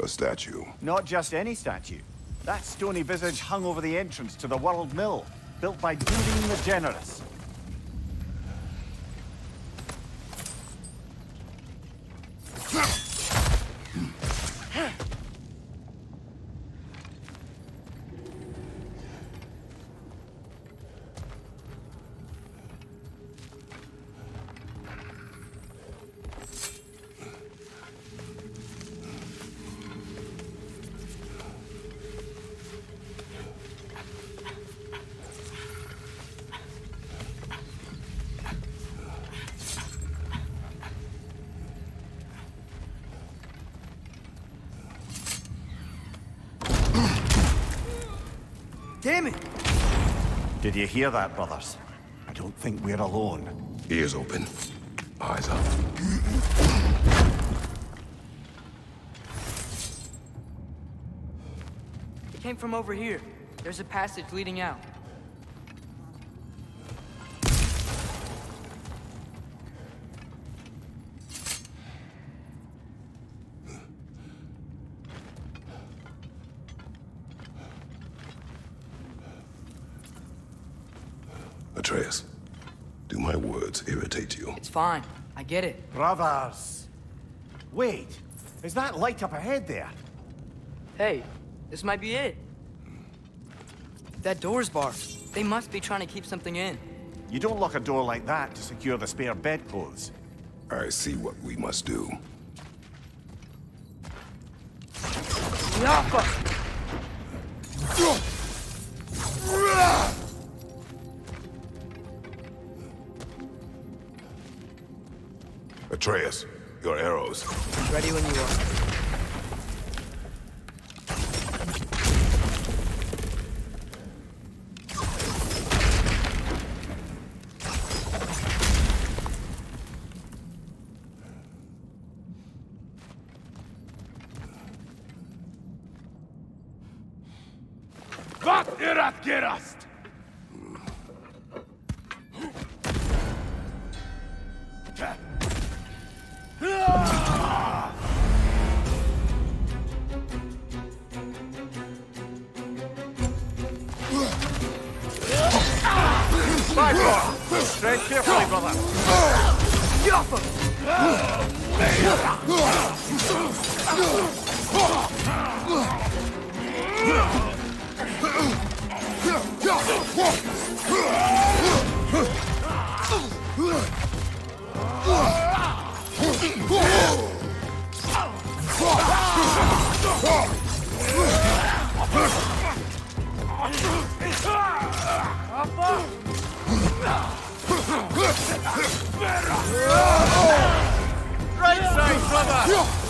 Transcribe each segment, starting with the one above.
A statue. Not just any statue. That stony visage hung over the entrance to the World Mill, built by Durin the Generous. Did you hear that, brothers? I don't think we're alone. Ears open. Eyes up. It came from over here. There's a passage leading out. Fine. I get it. Brothers! Wait, is that light up ahead there? Hey, this might be it. That door's barred. They must be trying to keep something in. You don't lock a door like that to secure the spare bedclothes. I see what we must do. Yappa! Atreus, your arrows. Ready when you are. Tread carefully, brother. Right side,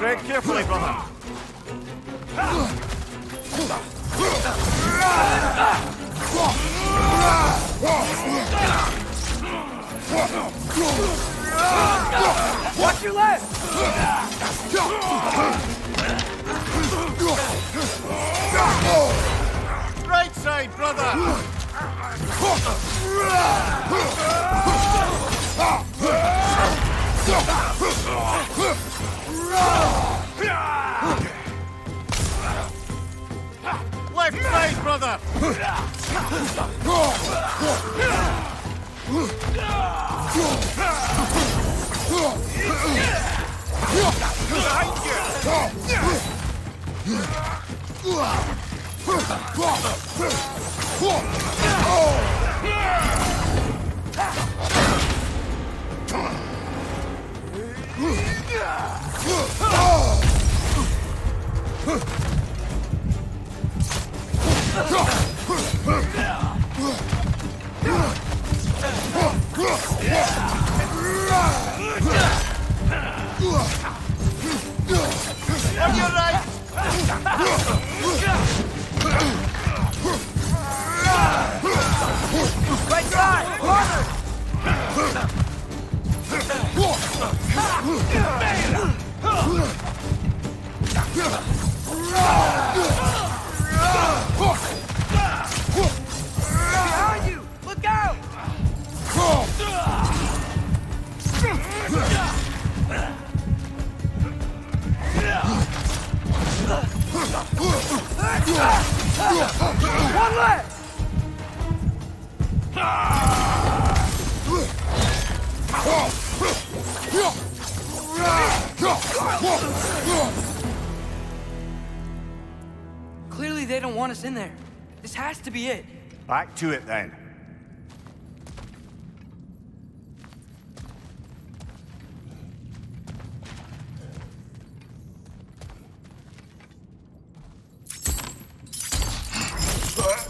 Tread carefully, brother. Watch your left! Right side, brother. Left side, brother. On your right. Right side! Corner! Behind! One left! Clearly they don't want us in there. This has to be it. Back to it then. Uh.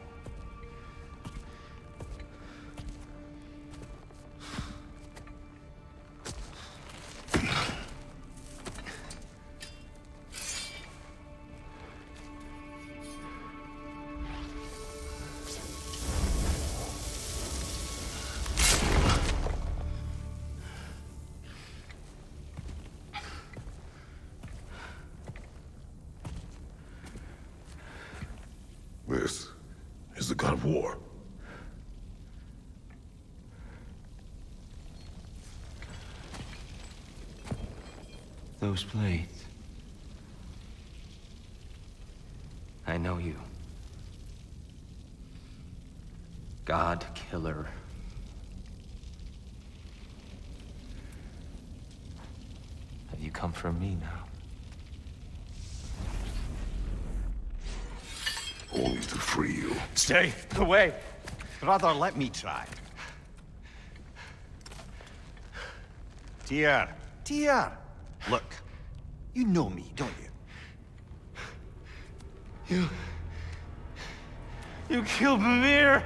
Those blades. I know you. God killer. Have you come for me now? Only to free you. Stay away. Brother, let me try. Tyr, Tyr. Look, you know me, don't you? You... You killed Mimir!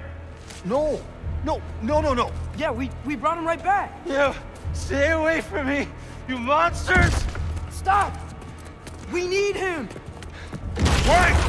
No, no, no, no, no. Yeah, we, we brought him right back. Yeah, Stay away from me, you monsters! Stop! We need him! Wait!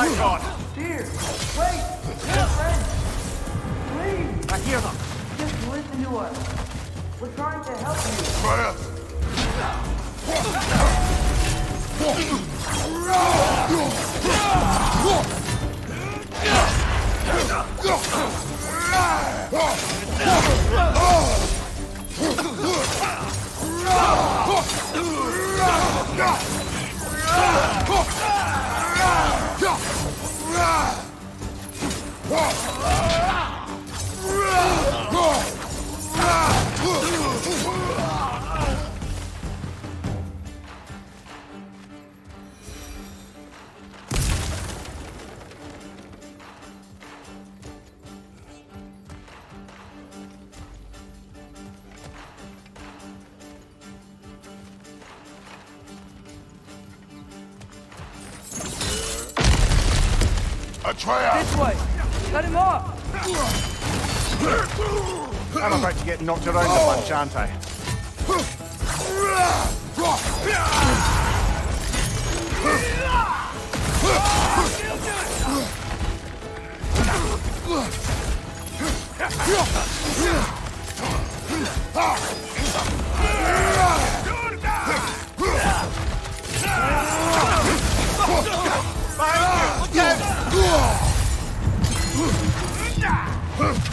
Covered get knocked around a bunch, aren't I? Brother,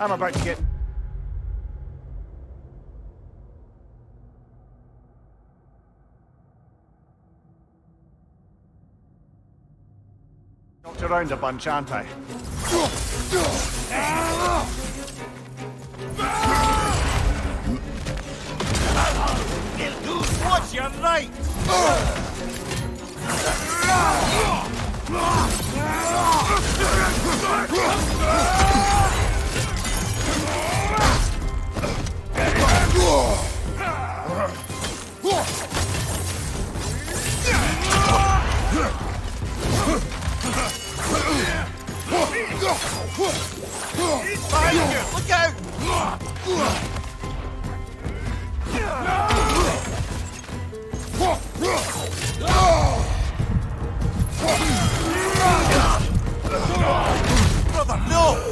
I'm about to get knocked around a bunch, aren't I? What's your right? Behind Look! Brother, no!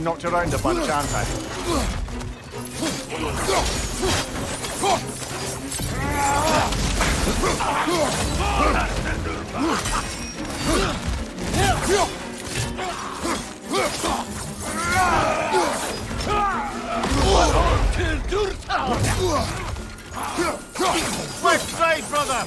Get knocked around a bunch, aren't I? Left side, brother!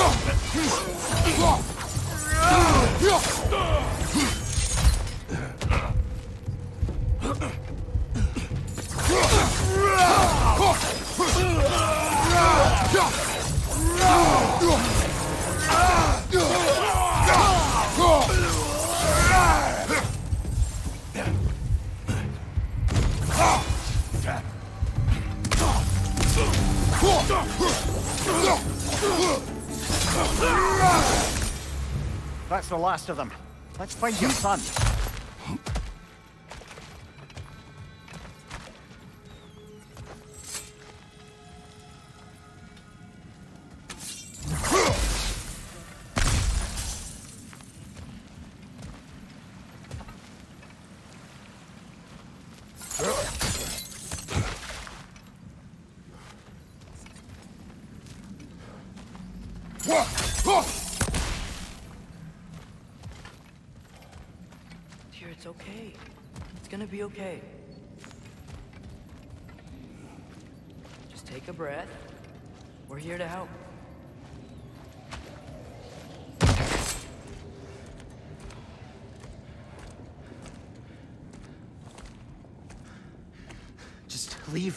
out! That's the last of them. Let's find your son.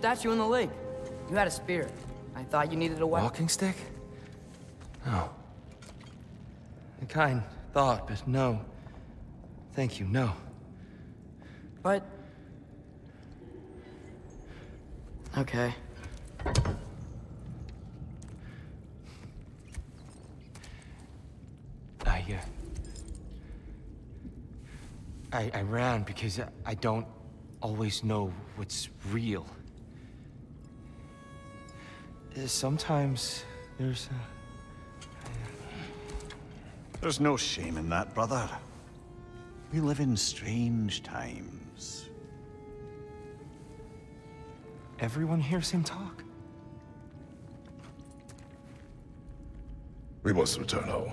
Statue in the lake. You had a spear. I thought you needed a weapon. Walking stick? No. A kind thought, but no. Thank you, no. But... Okay. I, uh... I, I ran because I, I don't always know what's real. Sometimes there's a... There's no shame in that, brother. We live in strange times. Everyone hears him talk. We must return home.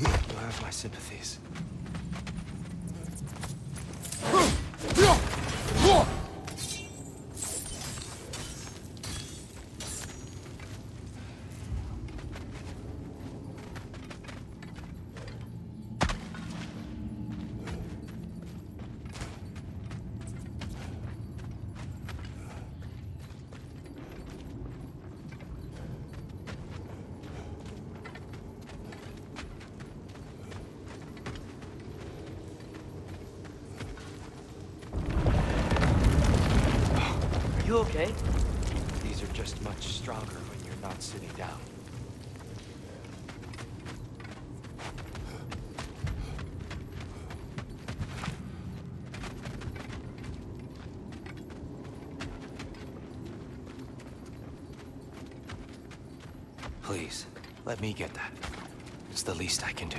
You have my sympathies. Are you okay? These are just much stronger when you're not sitting down. Please, let me get that. It's the least I can do.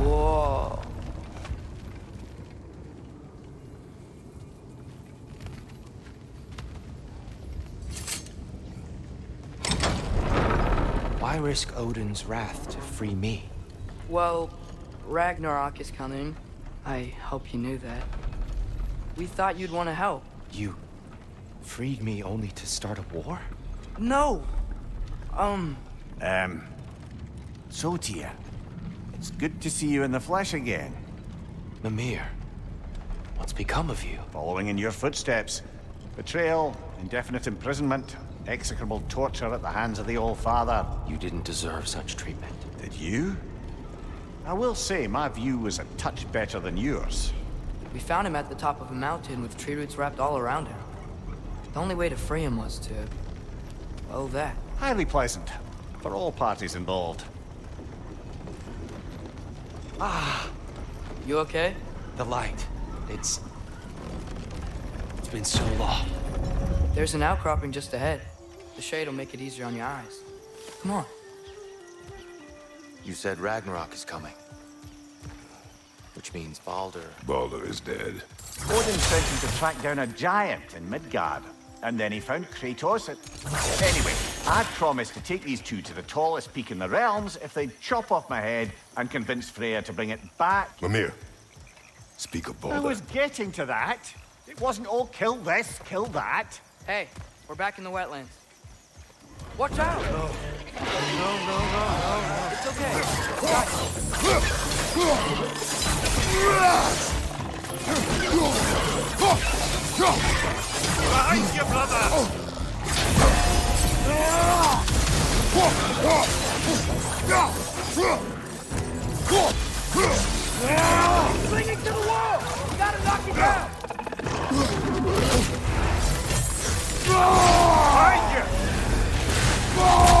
Whoa. Why risk Odin's wrath to free me? Well, Ragnarok is coming. I hope you knew that. We thought you'd want to help. You freed me only to start a war? No! Um, Um, so Tyr, it's good to see you in the flesh again. Mimir, what's become of you? Following in your footsteps. Betrayal, indefinite imprisonment, execrable torture at the hands of the Allfather. You didn't deserve such treatment. Did you? I will say, my view was a touch better than yours. we found him at the top of a mountain with tree roots wrapped all around him. The only way to free him was to... well, that. Highly pleasant, for all parties involved. Ah. You okay? The light. It's... It's been so long. There's an outcropping just ahead. The shade will make it easier on your eyes. Come on. You said Ragnarok is coming. Which means Baldur. Baldur is dead. Odin sent him to track down a giant in Midgard. And then he found Kratos at... Anyway, I'd promised to take these two to the tallest peak in the realms if they'd chop off my head and convince Freya to bring it back. Mimir, speak of Baldur. I was getting to that. It wasn't all kill this, kill that. Hey, we're back in the wetlands. Watch out! No. No, no, no, no, no. It's okay. Got Behind you, brother! Clinging to the wall! You gotta knock it down! Behind you!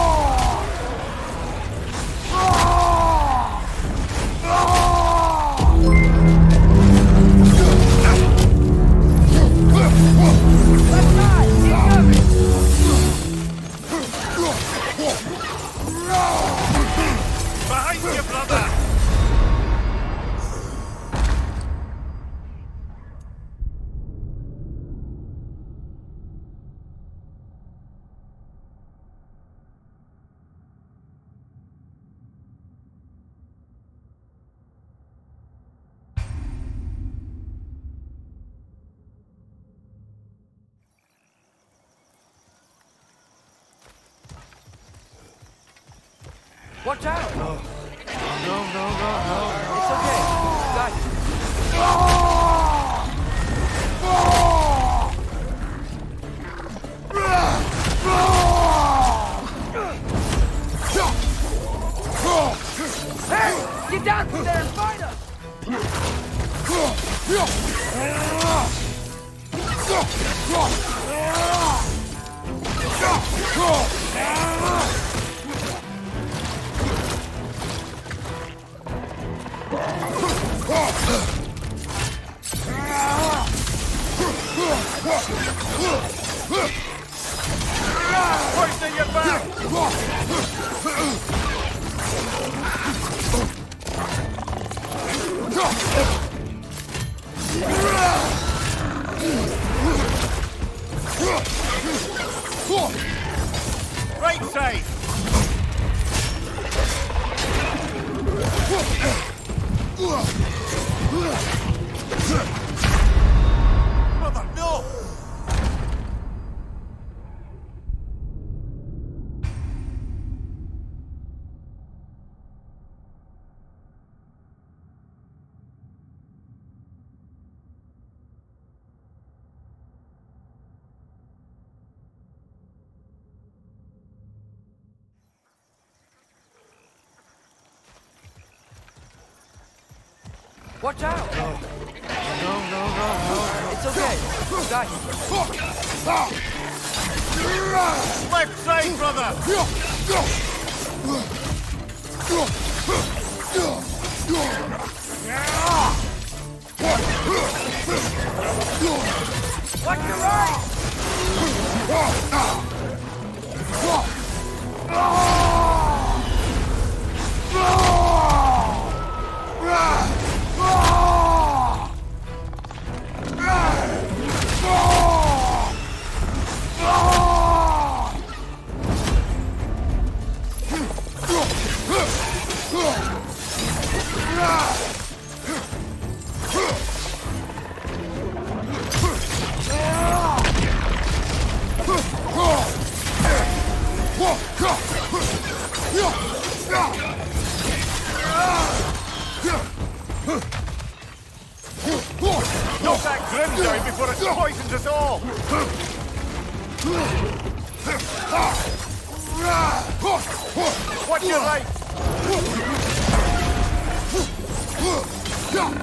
Come.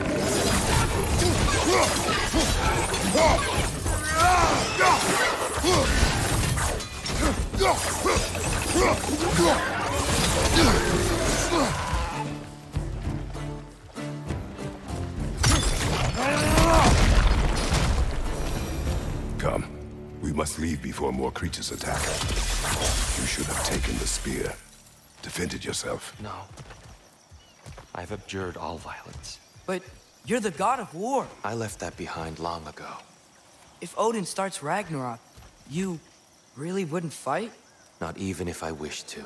We must leave before more creatures attack. You should have taken the spear. Defended yourself. No. I've abjured all violence. But you're the god of war. I left that behind long ago. If Odin starts Ragnarok, you really wouldn't fight? Not even if I wished to.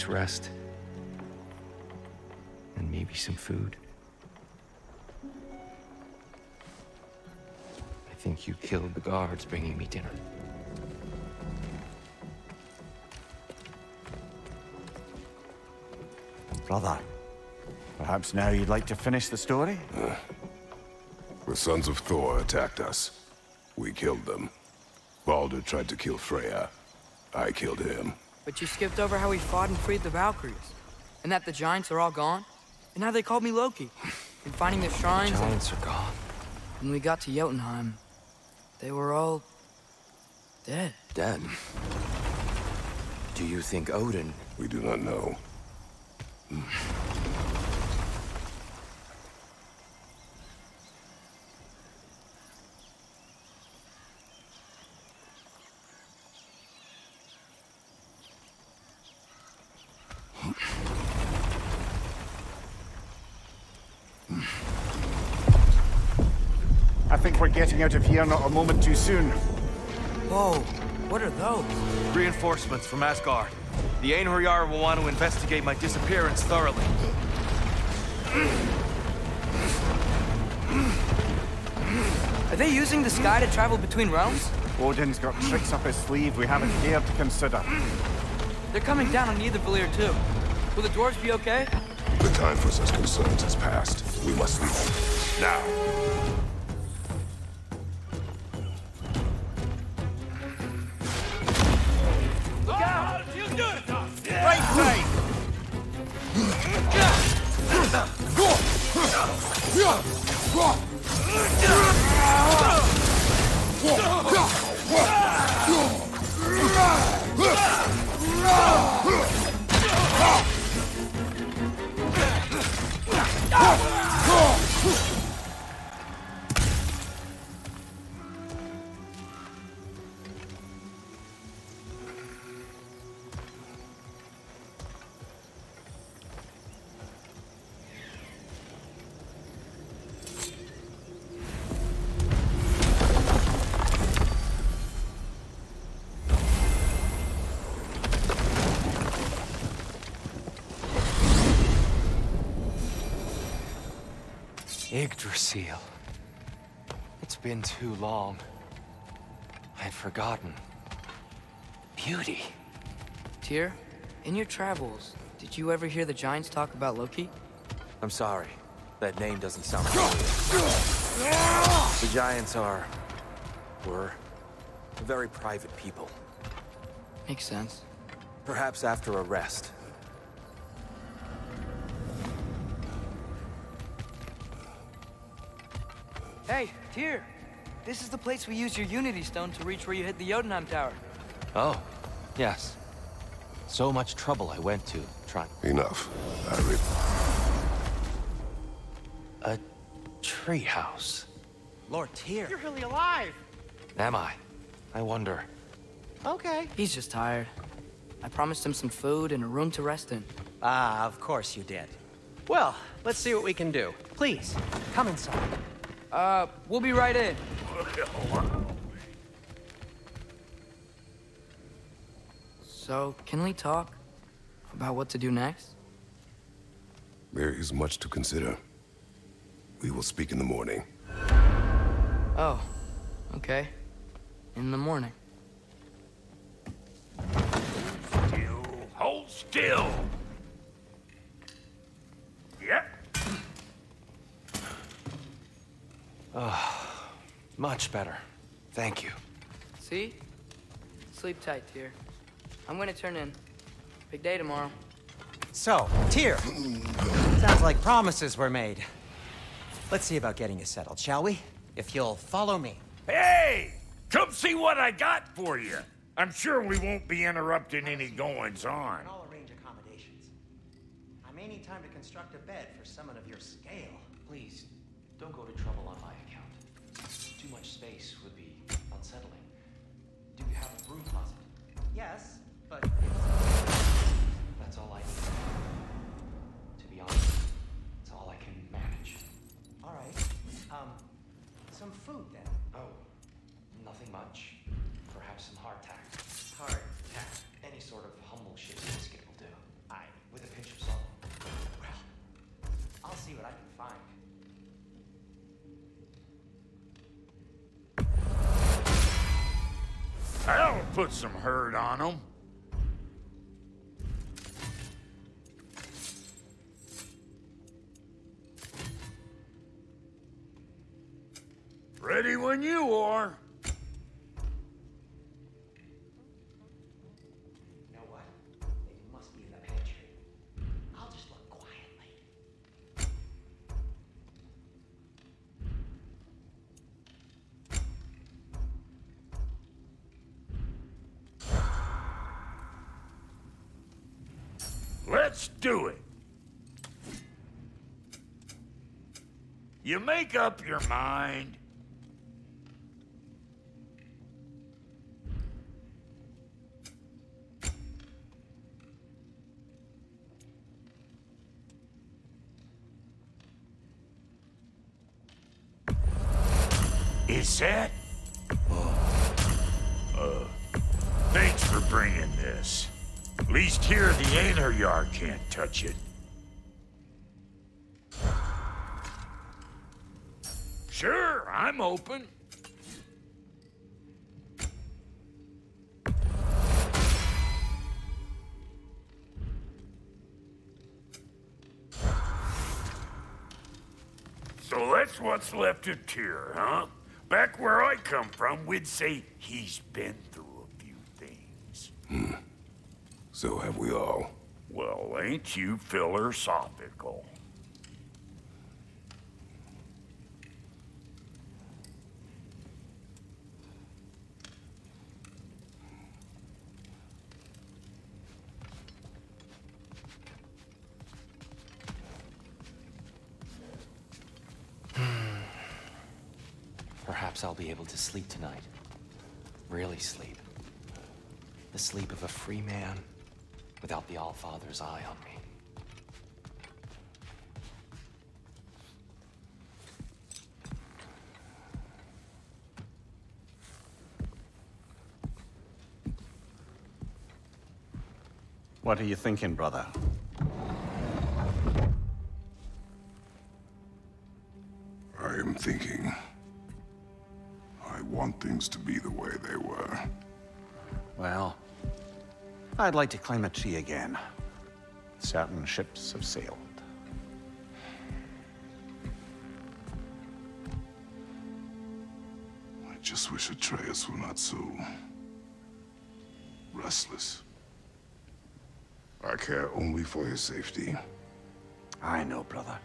Night's rest. And maybe some food. I think you killed the guards bringing me dinner. Brother, perhaps now you'd like to finish the story? The sons of Thor attacked us. We killed them. Baldur tried to kill Freya. I killed him. But you skipped over how we fought and freed the Valkyries. And that the Giants are all gone. And how they called me Loki. And finding the shrines. and Giants are gone. when we got to Jotunheim, they were all... dead. Dead. Do you think Odin? We do not know. I think we're getting out of here not a moment too soon. Whoa, what are those? Reinforcements from Asgard. The Einherjar will want to investigate my disappearance thoroughly. Are they using the sky to travel between realms? Odin's got tricks up his sleeve we haven't dared to consider. They're coming down on Nidavellir too. Will the dwarves be okay? The time for such concerns has passed. We must leave. Now! Yggdrasil. It's been too long. I'd forgotten. Beauty. Tyr, in your travels, did you ever hear the Giants talk about Loki? I'm sorry. That name doesn't sound familiar. The Giants are... were... very private people. Makes sense. Perhaps after a rest. Hey, Tyr! This is the place we used your Unity Stone to reach where you hit the Jotunheim Tower. Oh, yes. So much trouble I went to trying... Enough. I re... A treehouse. Lord Tyr. You're really alive! Am I? I wonder. Okay. He's just tired. I promised him some food and a room to rest in. Ah, of course you did. Well, let's see what we can do. Please, come inside. Uh, we'll be right in. So, can we talk about what to do next? There is much to consider. We will speak in the morning. Oh, okay. In the morning. Still. Hold still! Yep. Ah, much better. Thank you. See? Sleep tight, Tyr. I'm gonna turn in. Big day tomorrow. So, Tyr. Sounds like promises were made. Let's see about getting you settled, shall we? If you'll follow me. Hey! Come see what I got for you. I'm sure we won't be interrupting any goings-on. And put some hurt on them. Ready when you are. Let's do it. You make up your mind. Is that? Uh, thanks for bringing this. At least here the Einherjar can't touch it. Sure, I'm open. So that's what's left of Tyr, huh? Back where I come from, we'd say he's been through. So have we all. Well, ain't you philosophical? Perhaps I'll be able to sleep tonight. Really sleep. The sleep of a free man without the Allfather's eye on me. What are you thinking, brother? I am thinking. I want things to be the I'd like to claim a tree again. Certain ships have sailed. I just wish Atreus were not so... restless. I care only for his safety. I know, brother.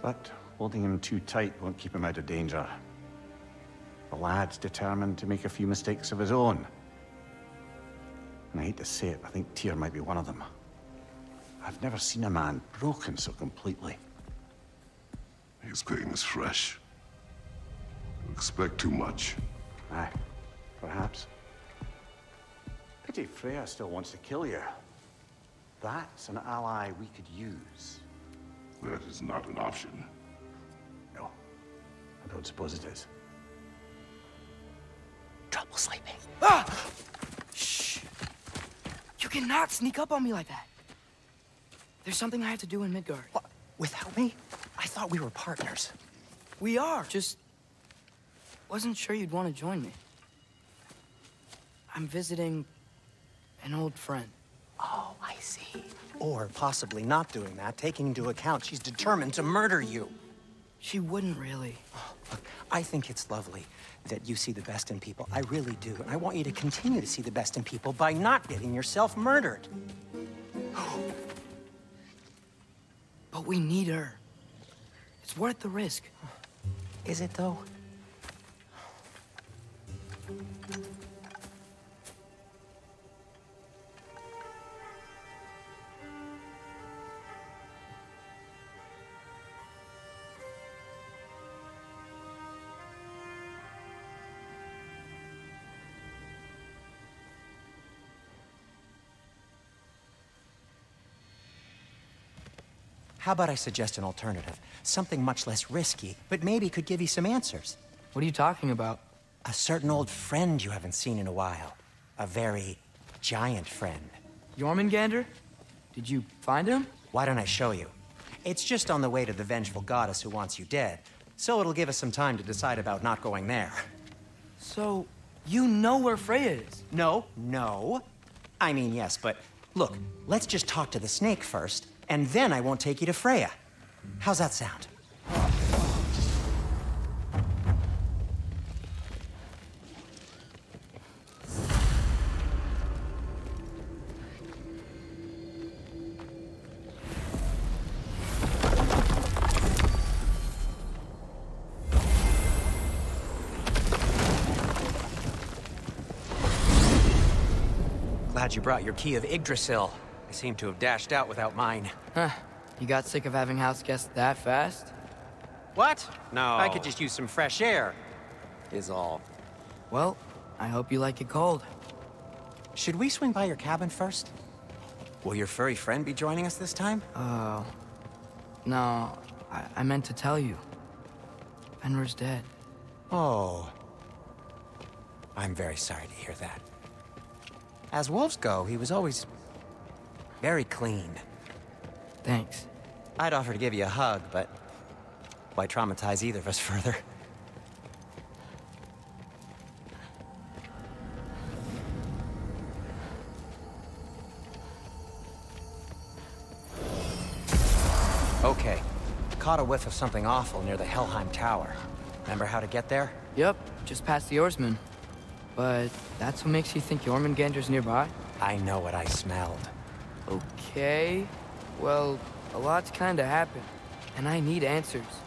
But holding him too tight won't keep him out of danger. The lad's determined to make a few mistakes of his own. And I hate to say it, but I think Tyr might be one of them. I've never seen a man broken so completely. His pain is fresh. You expect too much. Aye, perhaps. Pity Freya still wants to kill you. That's an ally we could use. That is not an option. No, I don't suppose it is. Trouble sleeping. Ah! You cannot sneak up on me like that. There's something I have to do in Midgard. What? Without me? I thought we were partners. We are. Just wasn't sure you'd want to join me. I'm visiting an old friend. Oh, I see. Or possibly not doing that, taking into account she's determined to murder you. She wouldn't really. Oh, Look, I think it's lovely that you see the best in people. I really do. And I want you to continue to see the best in people by not getting yourself murdered. but we need her. It's worth the risk. Is it, though? How about I suggest an alternative? Something much less risky, but maybe could give you some answers. What are you talking about? A certain old friend you haven't seen in a while. A very giant friend. Jormungandr? Did you find him? Why don't I show you? It's just on the way to the vengeful goddess who wants you dead, so it'll give us some time to decide about not going there. So, you know where Freya is? No, no. I mean, yes, but look, let's just talk to the snake first, and then I won't take you to Freya. How's that sound? Glad you brought your key of Yggdrasil. I seem to have dashed out without mine. Huh. You got sick of having house guests that fast? What? No. I could just use some fresh air, is all. Well, I hope you like it cold. Should we swing by your cabin first? Will your furry friend be joining us this time? Oh. No, I, I meant to tell you. Fenrir's dead. Oh. I'm very sorry to hear that. As wolves go, he was always very clean. Thanks. I'd offer to give you a hug, but why traumatize either of us further? Okay. Caught a whiff of something awful near the Helheim Tower. Remember how to get there? Yep, just past the oarsman. But that's what makes you think Jormungandr's nearby? I know what I smelled. Okay. Well, a lot's kinda happened. And I need answers.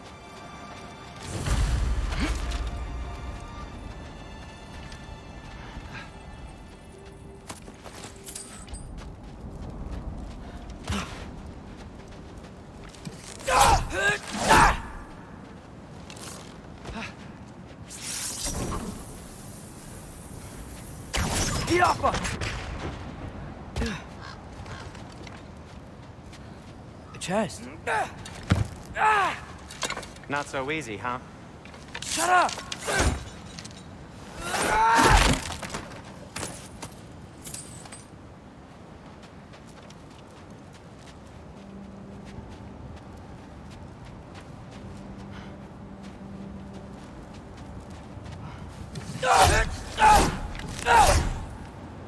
so easy, huh? Shut up!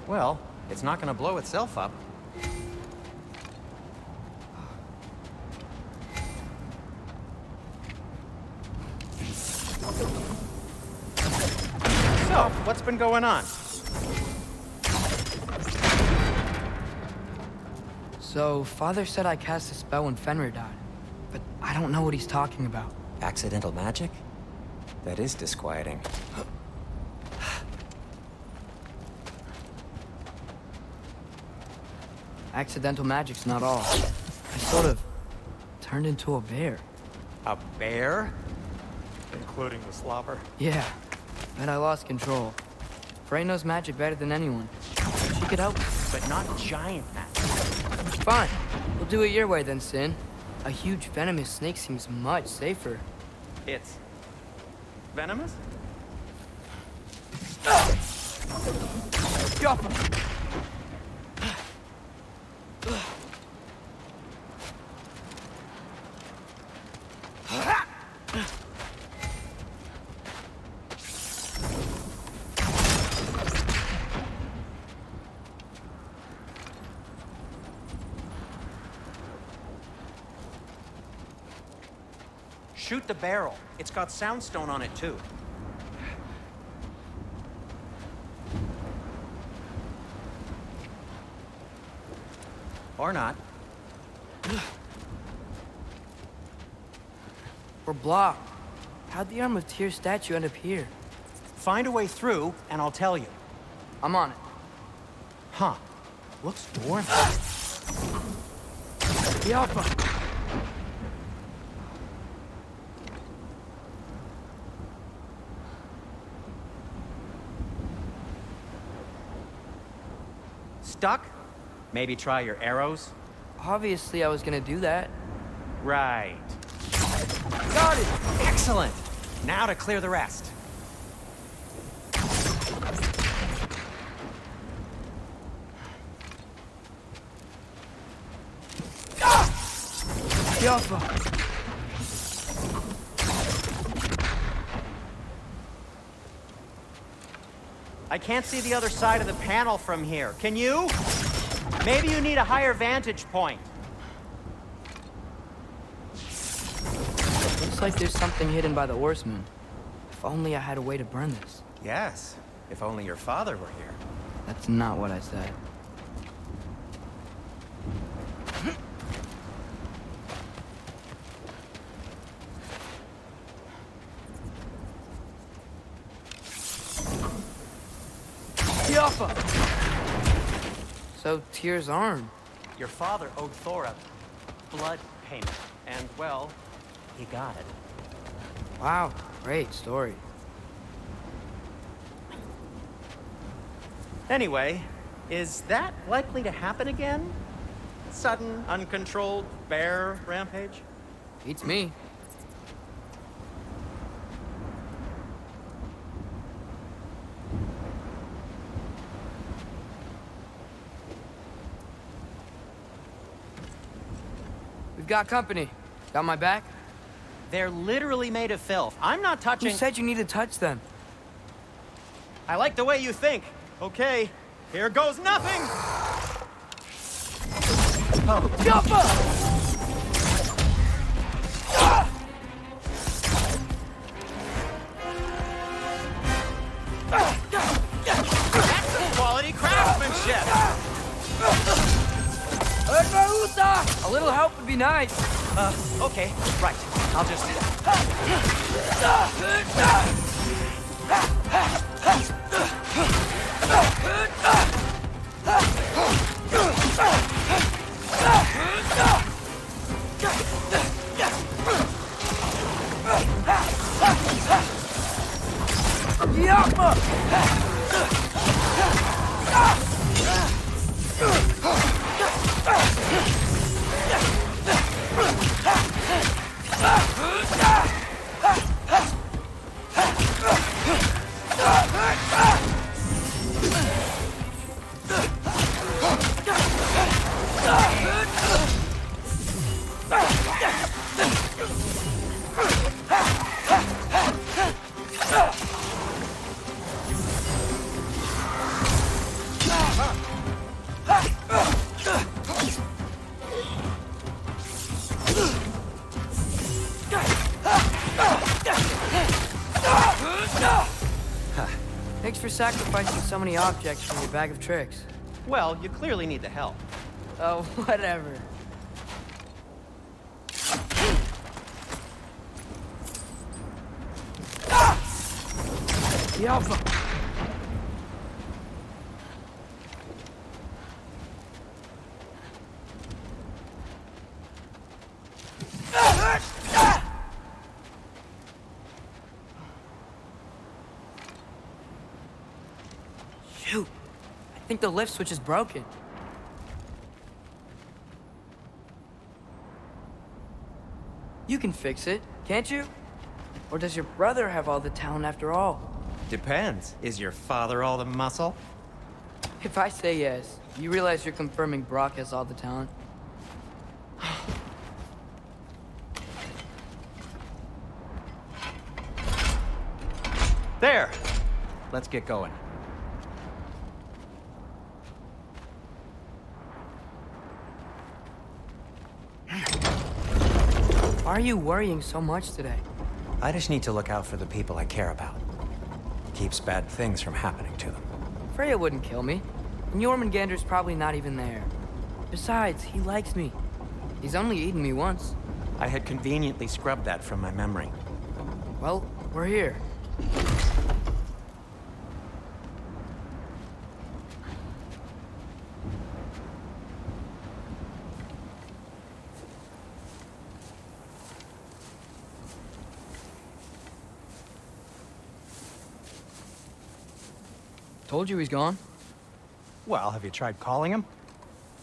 Well, it's not gonna blow itself up. Been going on? So, Father said I cast a spell when Fenrir died. But I don't know what he's talking about. Accidental magic? That is disquieting. Accidental magic's not all. I sort of turned into a bear. A bear? Including the slobber? Yeah, and I lost control. Frey knows magic better than anyone. She could help, But not giant magic. Fine. We'll do it your way then, Sin. A huge venomous snake seems much safer. It's... venomous? Drop Shoot the barrel. It's got soundstone on it, too. Or not. We're blocked. How'd the Arm of Tyr statue end up here? Find a way through, and I'll tell you. I'm on it. Huh. Looks dwarven. Yappa! Stuck? Maybe try your arrows? Obviously, I was gonna do that. Right. Got it! Excellent! Now to clear the rest. Ah! Yappa! I can't see the other side of the panel from here. Can you? Maybe you need a higher vantage point. Looks like there's something hidden by the horsemen. If only I had a way to burn this. Yes, if only your father were here. That's not what I said. Yappa! So, Tyr's arm. Your father owed Thor a blood payment, and, well, he got it. Wow, great story. Anyway, is that likely to happen again? Sudden, uncontrolled bear rampage? Beats me. Got company. Got my back? They're literally made of filth. I'm not Who touching... said you need to touch them? I like the way you think. Okay, here goes nothing! Oh. Jumper! Be nice. Uh, okay, right. I'll just... Yappa! So many objects from your bag of tricks. Well, you clearly need the help. Oh, whatever. The Alpha! Shoot! I think the lift switch is broken. You can fix it, can't you? Or does your brother have all the talent after all? Depends. Is your father all the muscle? If I say yes, you realize you're confirming Brok has all the talent? There! Let's get going. You worrying so much today? I just need to look out for the people I care about. Keeps bad things from happening to them. Freya wouldn't kill me. And Jormungandr's probably not even there. Besides, he likes me. He's only eaten me once. I had conveniently scrubbed that from my memory. Well, we're here. Told you he's gone. Well, have you tried calling him?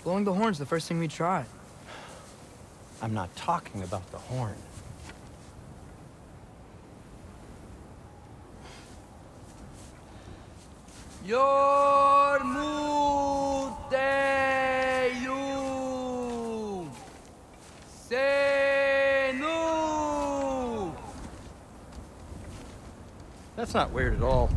Blowing the horn's the first thing we tried. I'm not talking about the horn. Yormuteum Senu That's not weird at all.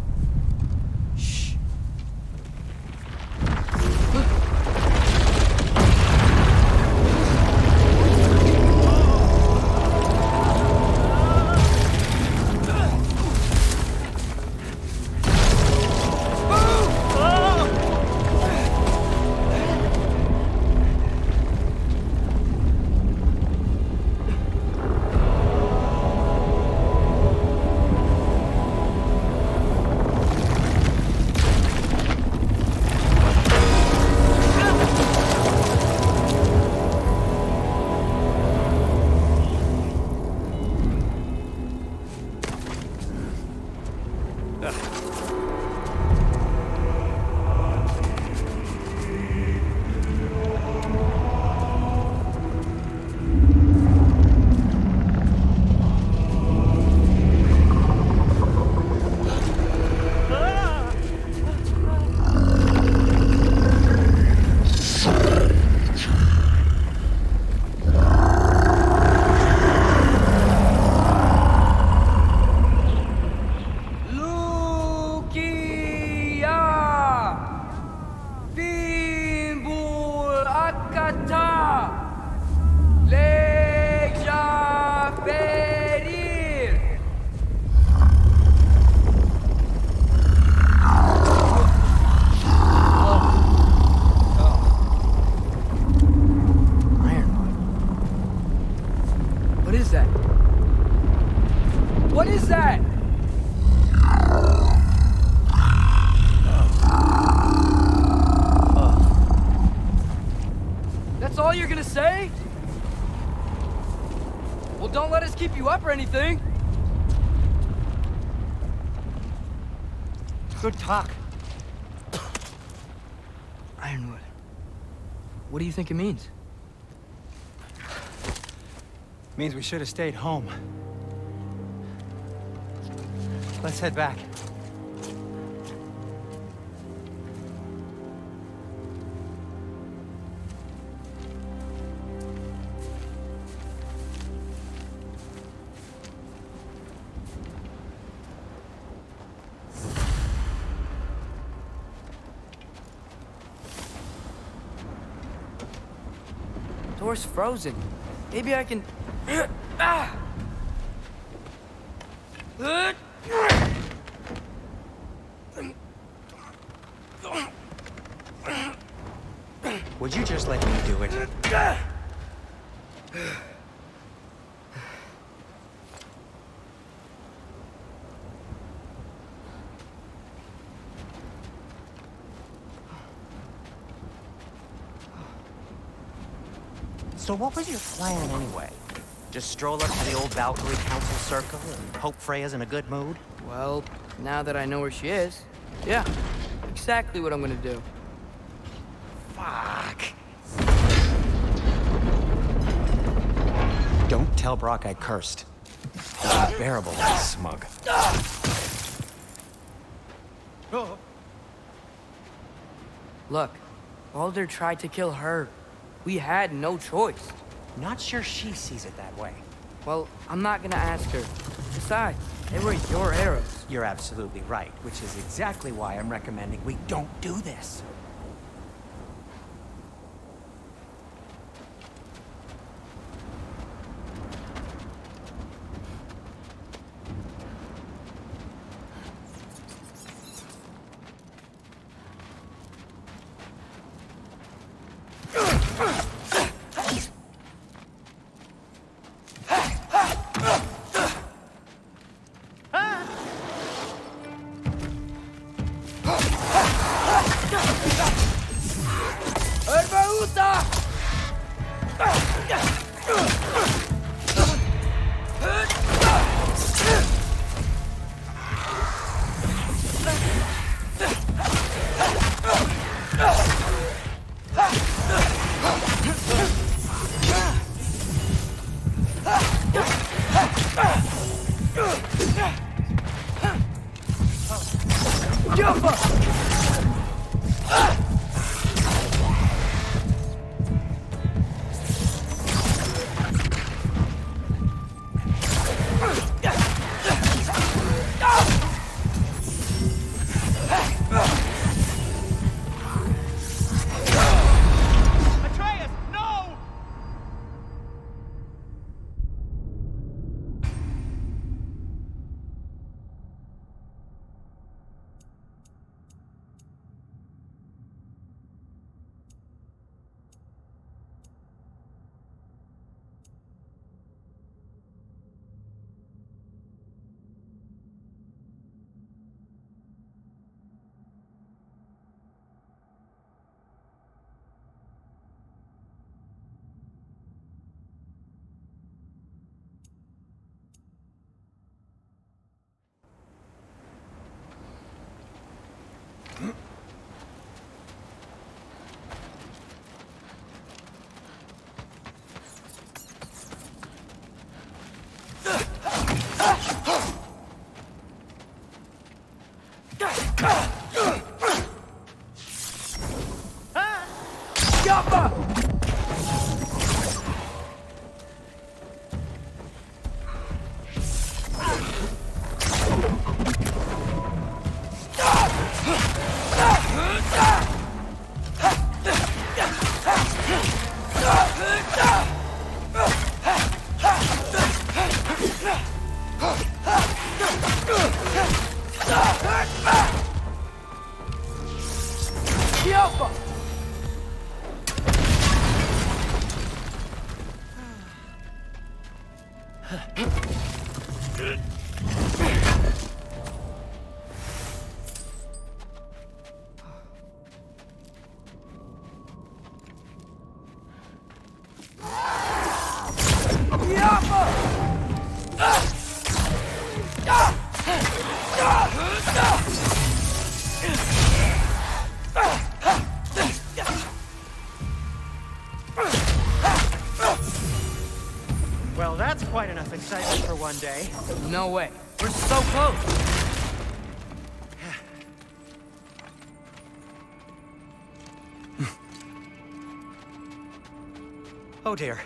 Anything. Good talk. Ironwood. What do you think it means? Means we should have stayed home. Let's head back. Frozen. Maybe I can... ah! Uh, Would you just let me do it? So what was your plan anyway? Just stroll up to the old Valkyrie Council Circle and hope Freya's in a good mood? Well, now that I know where she is, yeah, exactly what I'm gonna do. Fuck. Don't tell Brok I cursed. It's unbearable that smug. Look, Baldur tried to kill her. We had no choice. Not sure she sees it that way. Well, I'm not gonna ask her. Besides, they were your arrows. You're absolutely right, which is exactly why I'm recommending we don't do this. Huh! one day. No way. We're so close. Oh dear.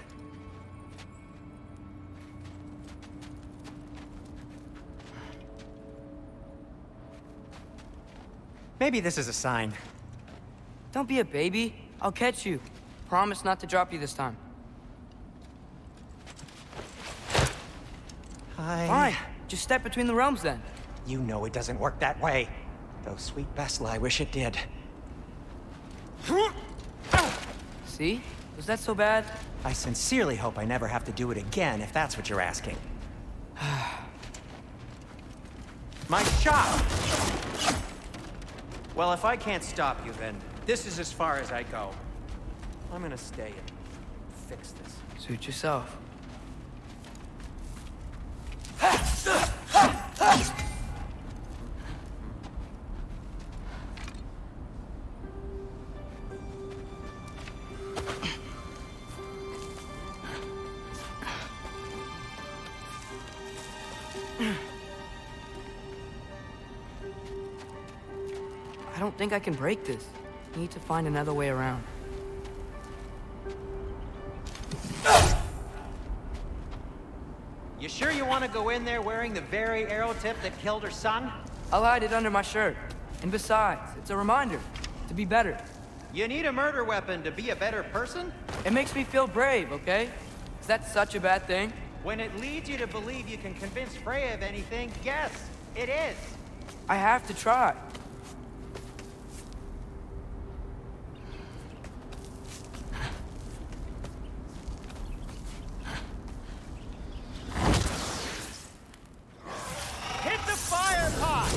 Maybe this is a sign. Don't be a baby. I'll catch you. Promise not to drop you this time. Hi. Fine. Just step between the realms then. You know it doesn't work that way. Though sweet Bessel, I wish it did. See? Was that so bad? I sincerely hope I never have to do it again, if that's what you're asking. My shop! Well, if I can't stop you, then this is as far as I go. I'm gonna stay and fix this. Suit yourself. I don't think I can break this. Need to find another way around. Sure you want to go in there wearing the very arrow tip that killed her son? I'll hide it under my shirt. And besides, it's a reminder to be better. You need a murder weapon to be a better person? It makes me feel brave, okay? Is that such a bad thing? When it leads you to believe you can convince Freya of anything, yes, it is. I have to try. Hit the fire pot!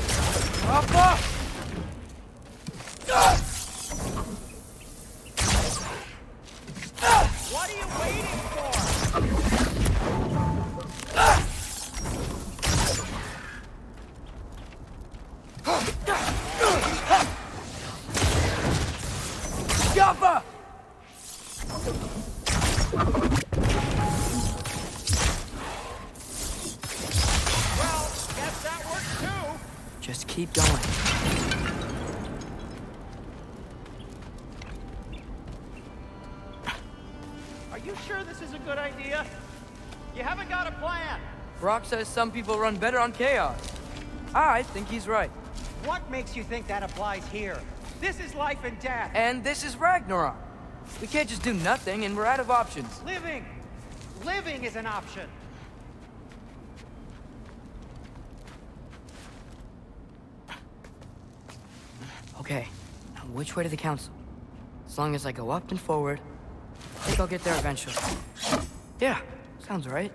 Papa! What you sure this is a good idea? You haven't got a plan. Brok says some people run better on chaos. Ah, I think he's right. What makes you think that applies here? This is life and death. And this is Ragnarok. We can't just do nothing, and we're out of options. Living! Living is an option. Okay, now which way to the council? As long as I go up and forward, think I'll get there eventually. Yeah, sounds right.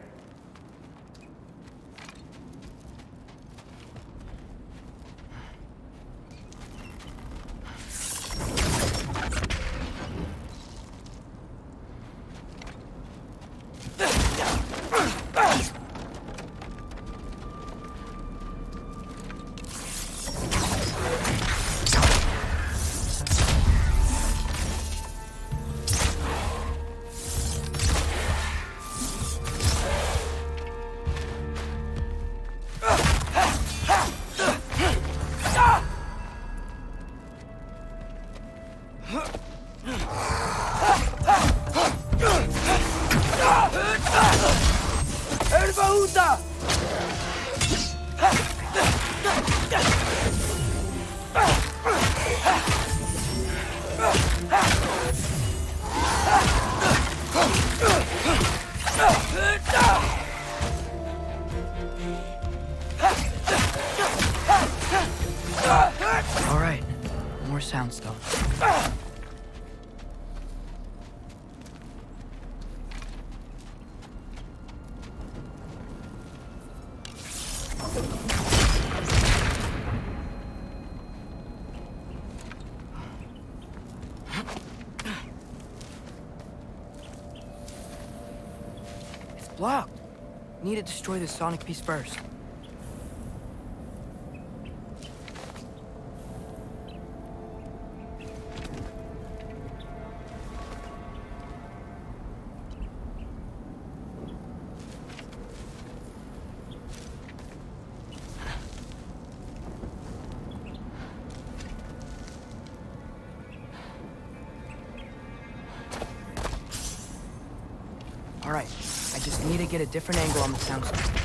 Need to destroy the sonic piece first. Different angle on the sound system.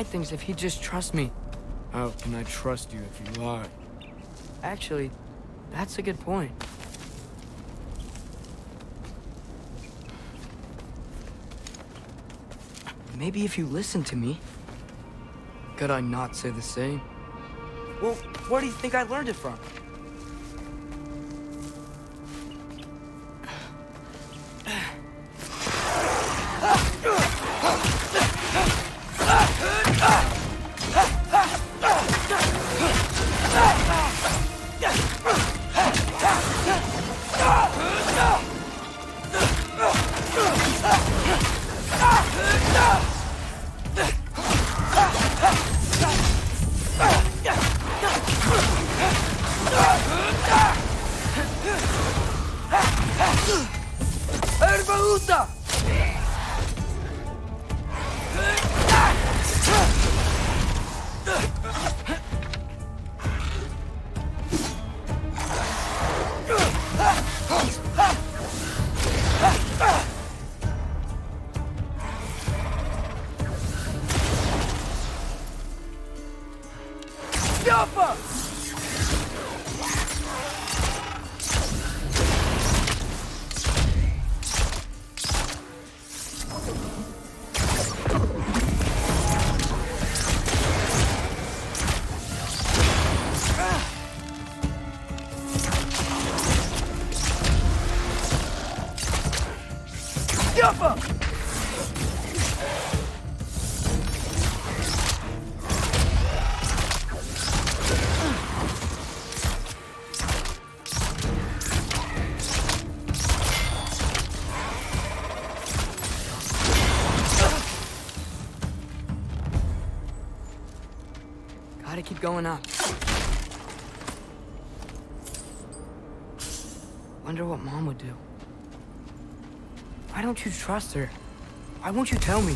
Hide things if he'd just trust me. How can I trust you if you lie? Actually, that's a good point. Maybe if you listen to me. Could I not say the same? Well, where do you think I learned it from? Gotta you trust her? Why won't you tell me?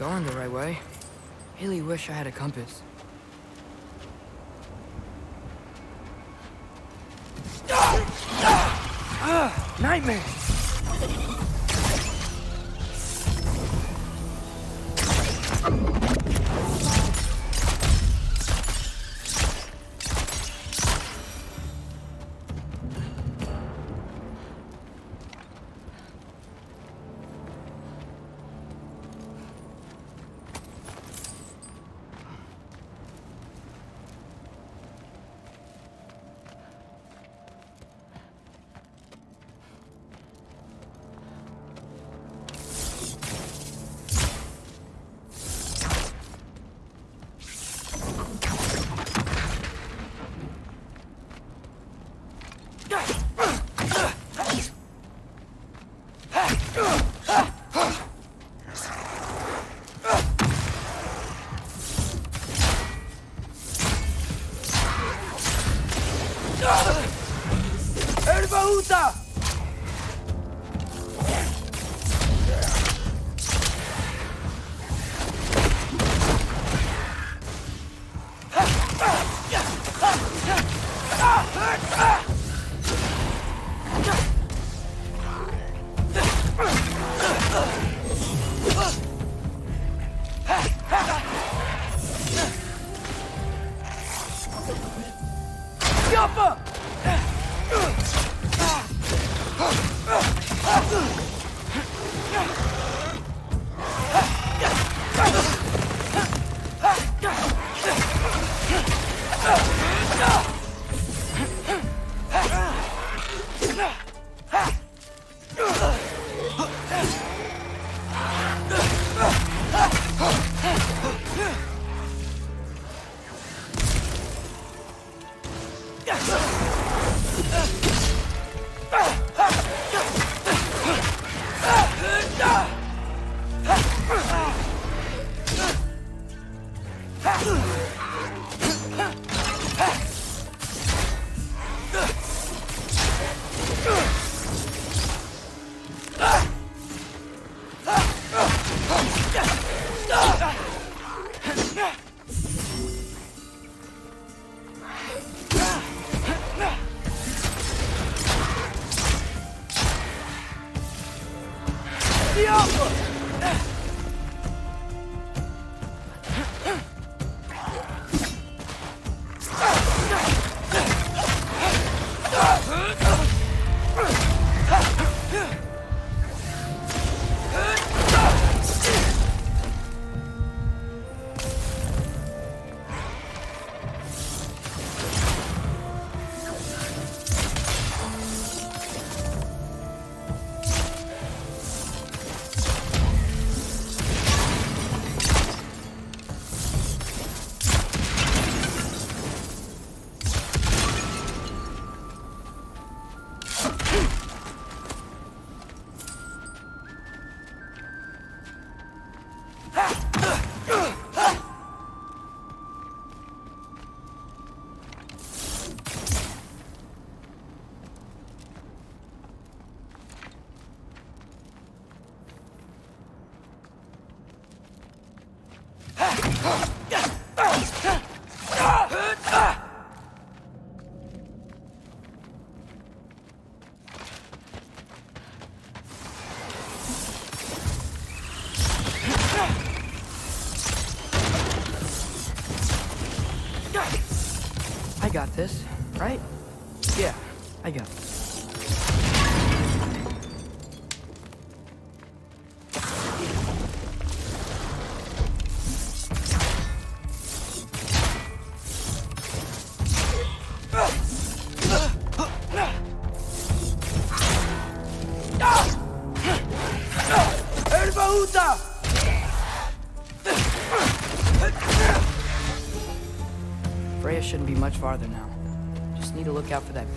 going the right way. Really wish I had a compass. Ah, ah! ah! nightmare!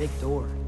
Big door.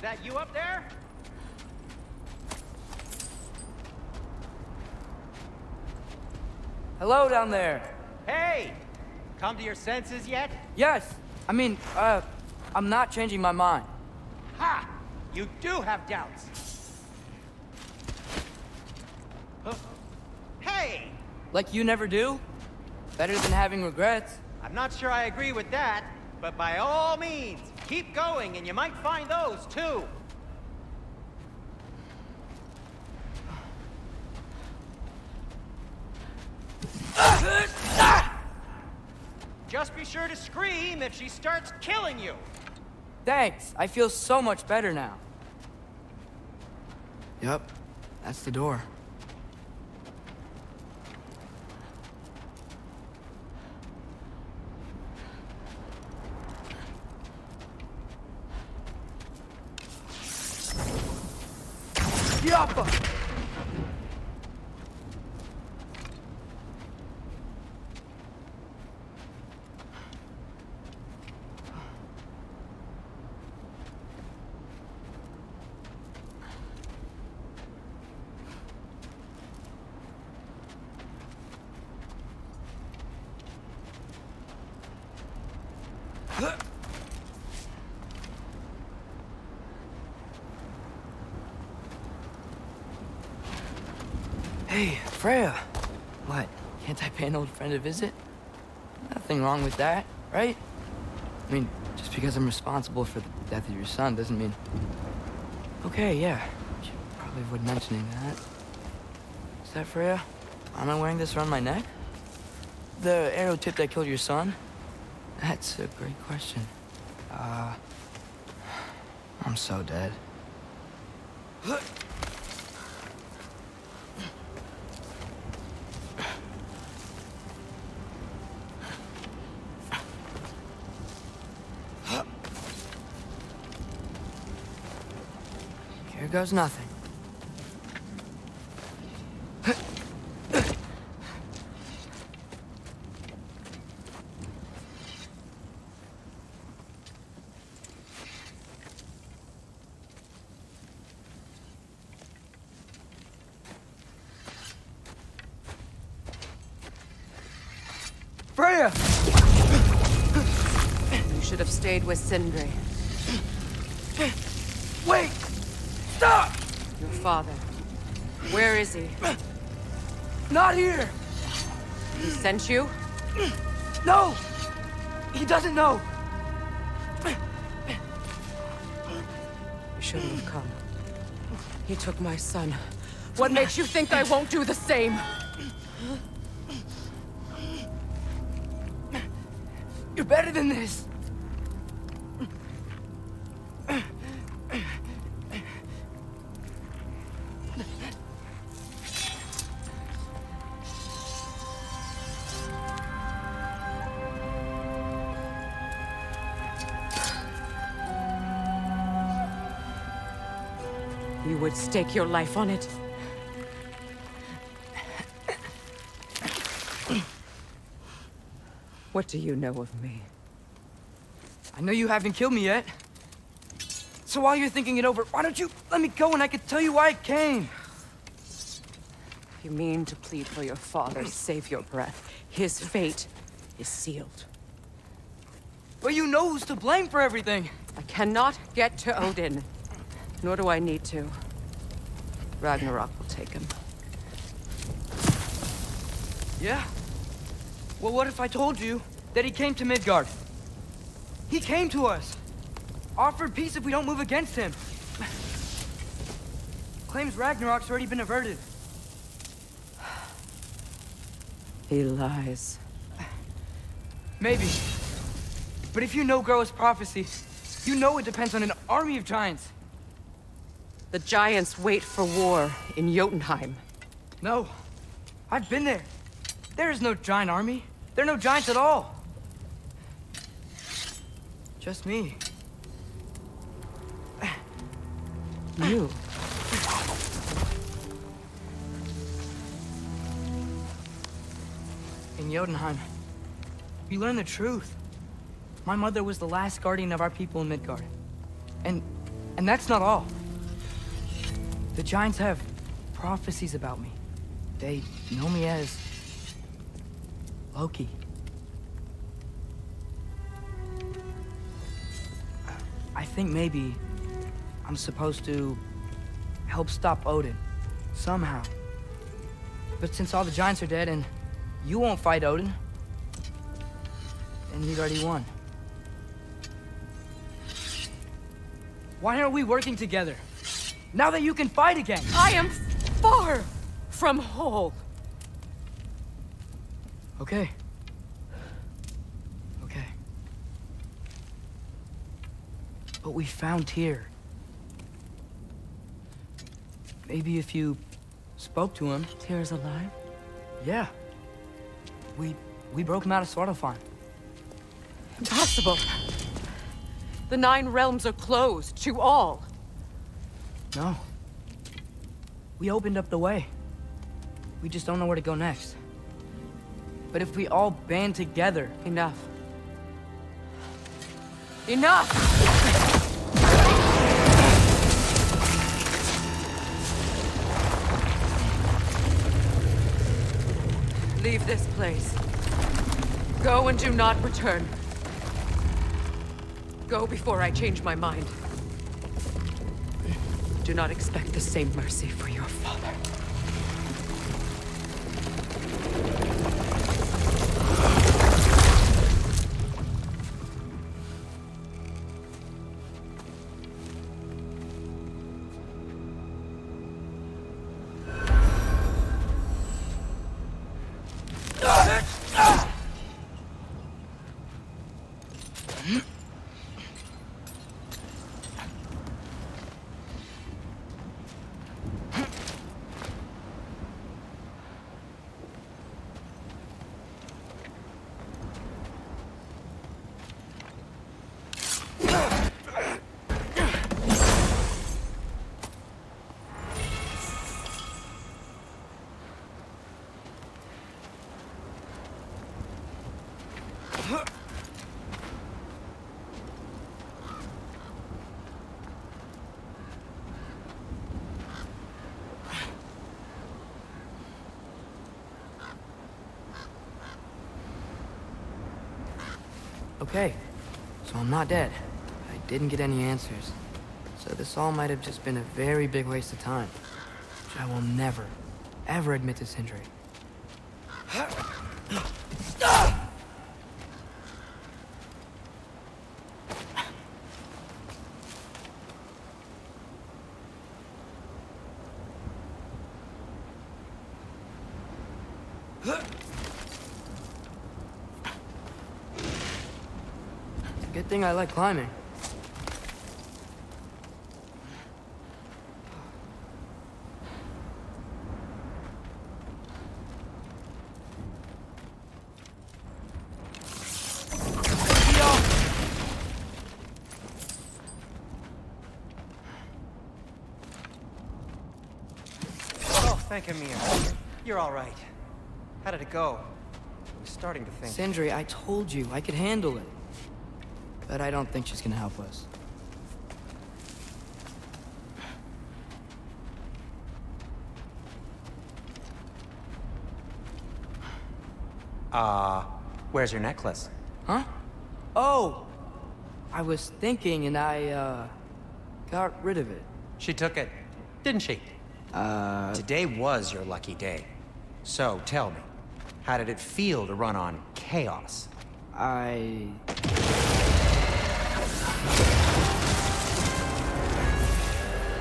Is that you up there? Hello down there. Hey! Come to your senses yet? Yes. I mean, uh, I'm not changing my mind. Ha! You do have doubts. Huh? Hey! Like you never do? Better than having regrets. I'm not sure I agree with that, but by all means, keep going and you might find those too. Just be sure to scream if she starts killing you. Thanks. I feel so much better now. Yep. That's the door. Iopa! Freya. What? Can't I pay an old friend a visit? Nothing wrong with that, right? I mean, just because I'm responsible for the death of your son doesn't mean... Okay, yeah. Probably avoid mentioning that. Is that Freya? Am I wearing this around my neck? The arrow tip that killed your son? That's a great question. Uh... I'm so dead. Here goes nothing. Freya! You should have stayed with Sindri. Not here! He sent you? No! He doesn't know! You shouldn't have come. He took my son. What makes you think I won't do the same? Stake your life on it. What do you know of me? I know you haven't killed me yet. So while you're thinking it over, why don't you let me go and I can tell you why I came? You mean to plead for your father, save your breath. His fate is sealed. But you know who's to blame for everything. I cannot get to Odin. Nor do I need to. Ragnarok will take him. Yeah? Well, what if I told you that he came to Midgard? He came to us. Offered peace if we don't move against him. Claims Ragnarok's already been averted. He lies. Maybe. But if you know Groa's prophecy, you know it depends on an army of giants. The Giants wait for war in Jotunheim. No. I've been there. There is no giant army. There are no giants at all. Just me. You. in Jotunheim, we learn the truth. My mother was the last guardian of our people in Midgard. And... and that's not all. The Giants have prophecies about me. They know me as... Loki. I think maybe I'm supposed to help stop Odin. Somehow. But since all the Giants are dead and you won't fight Odin, then he's already won. Why aren't we working together? Now that you can fight again! I am far from whole. Okay. Okay. But we found Tyr. Maybe if you spoke to him... Tyr's alive? Yeah. We... we broke him out of Svartalfheim. Impossible. The Nine Realms are closed to all. No. We opened up the way. We just don't know where to go next. But if we all band together... Enough. Enough! Leave this place. Go and do not return. Go before I change my mind. Do not expect the same mercy for your father. I'm not dead. I didn't get any answers. So this all might have just been a very big waste of time. Which I will never, ever admit to Sindri. Good thing I like climbing. Oh, thank Ymir. You're all right. How did it go? I was starting to think... Sindri, I told you I could handle it. But I don't think she's gonna help us. Uh, where's your necklace? Huh? Oh! I was thinking and I, uh, got rid of it. She took it, didn't she? Uh... Today was your lucky day. So, tell me, how did it feel to run on chaos? I...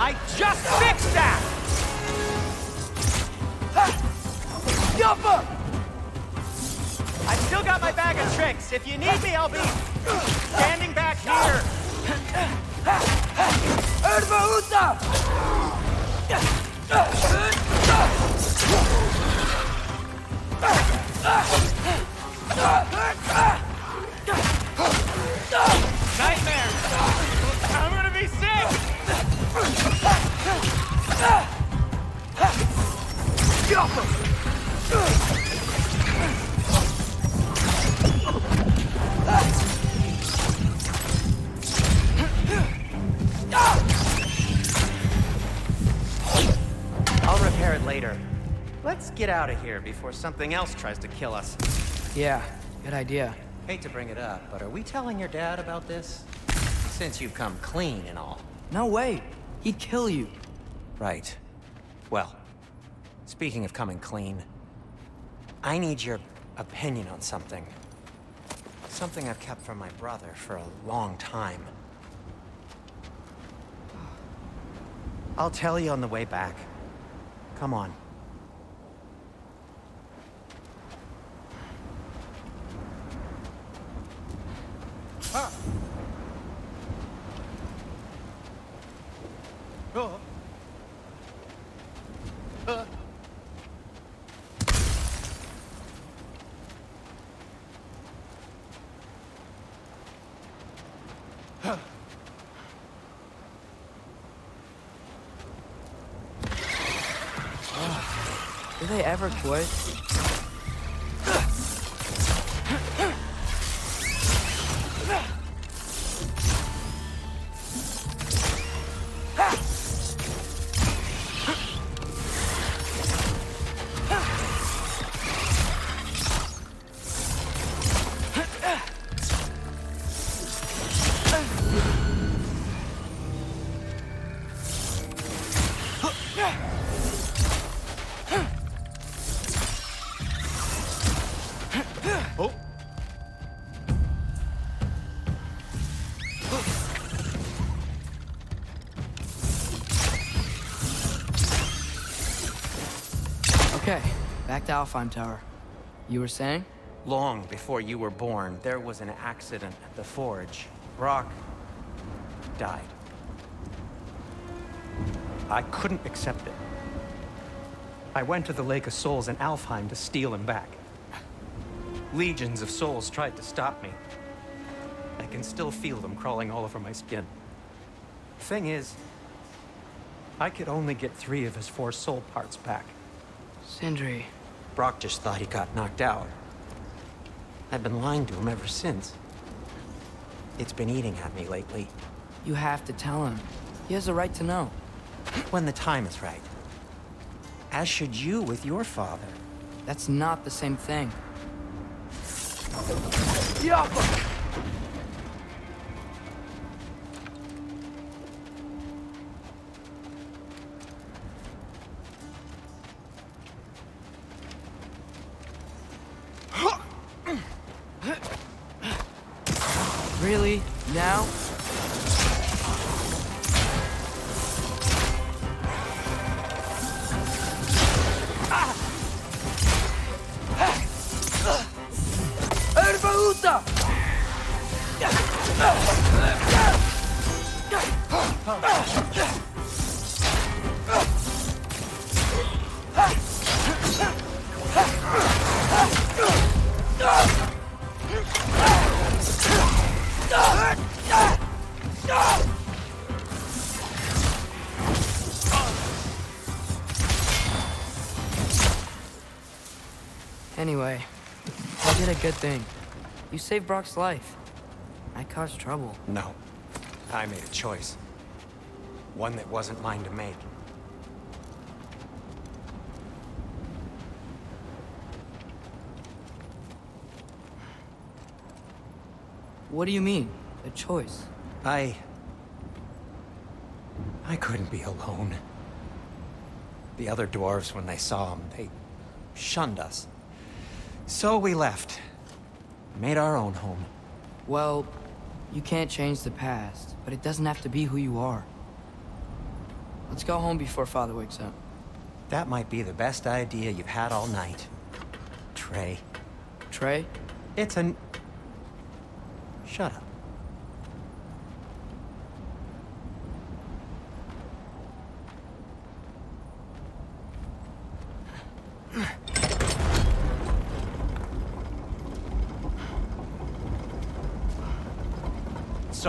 I just fixed that! Yuppa! I've still got my bag of tricks. If you need me, I'll be standing back here. Erba Nightmare! I'll repair it later. Let's get out of here before something else tries to kill us. Yeah, good idea. Hate to bring it up, but are we telling your dad about this? Since you've come clean and all. No way. He'd kill you. Right. Well, speaking of coming clean, I need your opinion on something. Something I've kept from my brother for a long time. I'll tell you on the way back. Come on. Ah. Oh. Uh. Do they back to Alfheim Tower. You were saying? Long before you were born, there was an accident at the forge. Brok died. I couldn't accept it. I went to the Lake of Souls in Alfheim to steal him back. Legions of souls tried to stop me. I can still feel them crawling all over my skin. Thing is, I could only get three of his four soul parts back. Sindri. Brok just thought he got knocked out. I've been lying to him ever since. It's been eating at me lately. You have to tell him. He has a right to know. When the time is right. As should you with your father. That's not the same thing. Really? Good thing. You saved Brok's life. I caused trouble. No. I made a choice. One that wasn't mine to make. What do you mean? A choice? I... I couldn't be alone. The other dwarves, when they saw him, they shunned us. So we left. Made our own home. Well, you can't change the past, but it doesn't have to be who you are. Let's go home before Father wakes up. That might be the best idea you've had all night. Trey. Trey? It's an... Shut up.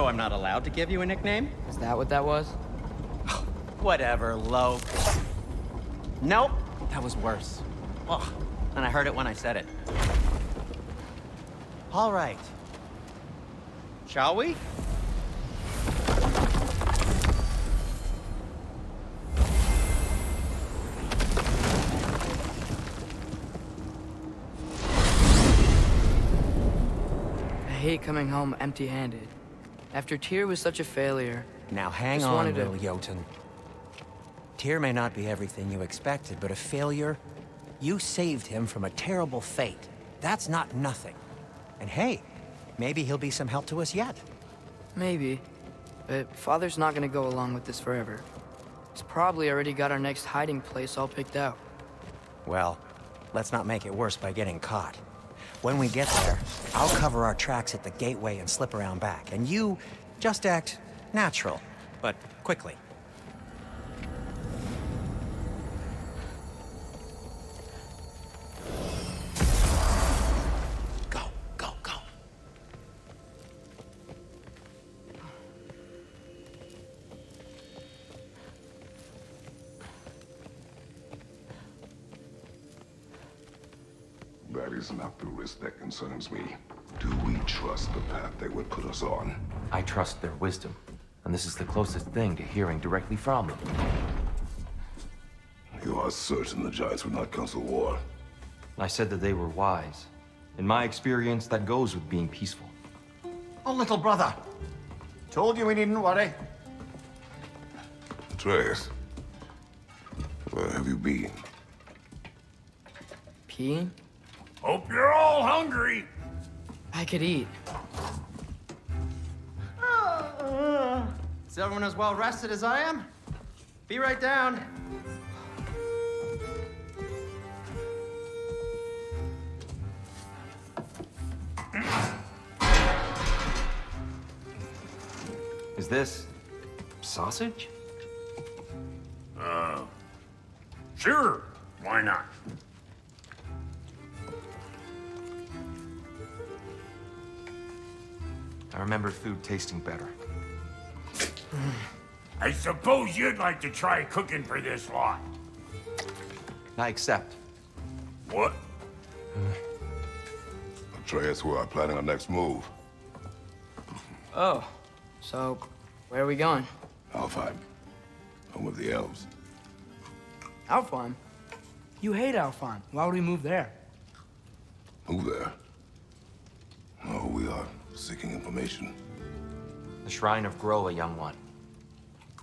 so I'm not allowed to give you a nickname? Is that what that was? Whatever, Lope. Nope, that was worse. Oh, and I heard it when I said it. All right. Shall we? I hate coming home empty-handed. After Tyr was such a failure... Now hang on, wanted to- Jotun. Tyr may not be everything you expected, but a failure? You saved him from a terrible fate. That's not nothing. And hey, maybe he'll be some help to us yet. Maybe. But Father's not gonna go along with this forever. He's probably already got our next hiding place all picked out. Well, let's not make it worse by getting caught. When we get there, I'll cover our tracks at the gateway and slip around back, and you just act natural, but quickly. Not the risk that concerns me. Do we trust the path they would put us on? I trust their wisdom, and this is the closest thing to hearing directly from them. You are certain the Giants would not counsel war? I said that they were wise. In my experience, that goes with being peaceful. Oh, little brother. Told you we needn't worry. Atreus, where have you been? Peeing? Hope you're all hungry. I could eat. Is everyone as well rested as I am? Be right down. Is this... sausage? Uh, sure. Why not? I remember food tasting better. I suppose you'd like to try cooking for this lot. I accept. What? Atreus, we are planning our next move. Oh, so where are we going? Alfheim, home of the elves. Alfheim? You hate Alfheim. Why would we move there? Move there. No, we are seeking information. The Shrine of Groa, young one.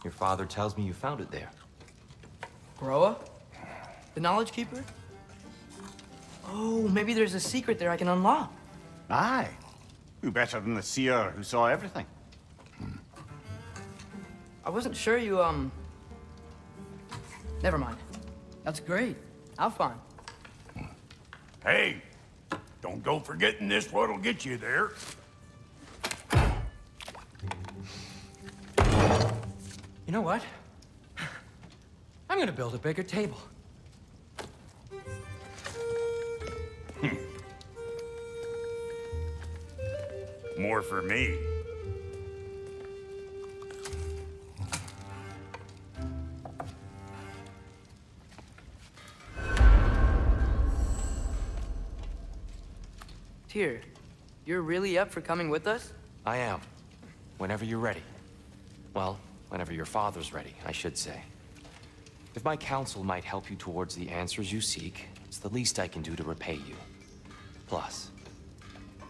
Your father tells me you found it there. Groa? The Knowledge Keeper? Oh, maybe there's a secret there I can unlock. Aye. Who better than the seer who saw everything? I wasn't sure you, um... Never mind. That's great. Alfheim. Hey, don't go forgetting this what'll get you there. You know what? I'm gonna build a bigger table. Hmm. More for me. Tyr, you're really up for coming with us? I am. Whenever you're ready. Well, whenever your father's ready, I should say. If my counsel might help you towards the answers you seek, it's the least I can do to repay you. Plus,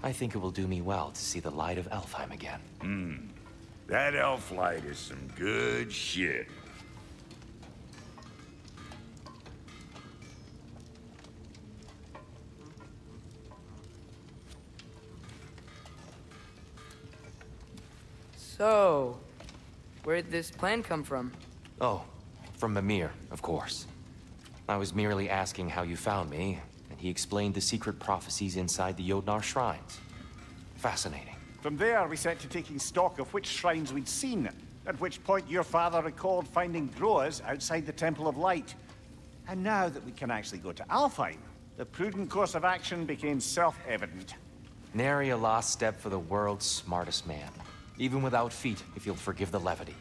I think it will do me well to see the light of Alfheim again. Hmm. That elf light is some good shit. So, where'd this plan come from? Oh, from Mimir, of course. I was merely asking how you found me, and he explained the secret prophecies inside the Jötnar shrines. Fascinating. From there, we set to taking stock of which shrines we'd seen, at which point your father recalled finding Groas outside the Temple of Light. And now that we can actually go to Alfheim, the prudent course of action became self-evident. Nary a lost step for the world's smartest man. Even without feet, if you'll forgive the levity.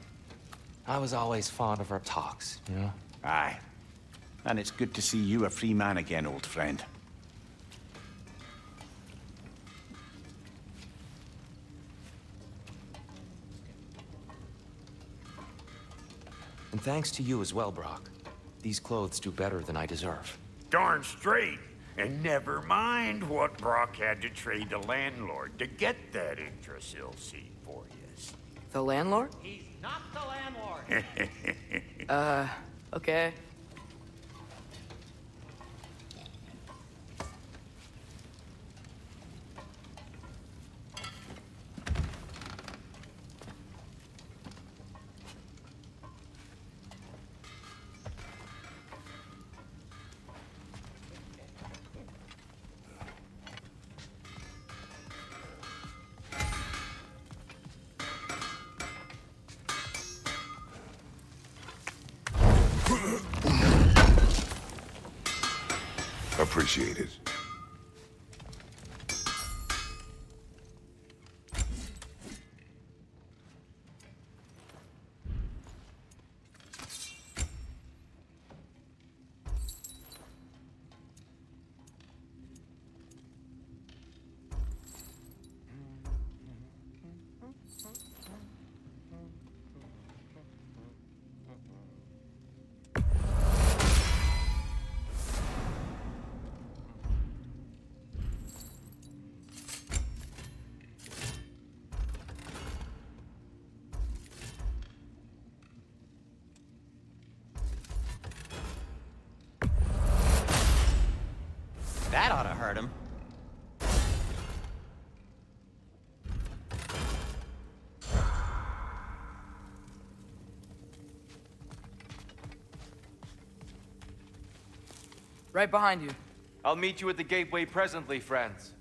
I was always fond of our talks, you know? Aye. And it's good to see you a free man again, old friend. And thanks to you as well, Brok. These clothes do better than I deserve. Darn straight. And never mind what Brok had to trade the landlord to get that Yggdrasil seed for you. The landlord? He's not the landlord. uh, okay. That ought to hurt him. Right behind you. I'll meet you at the gateway presently, friends.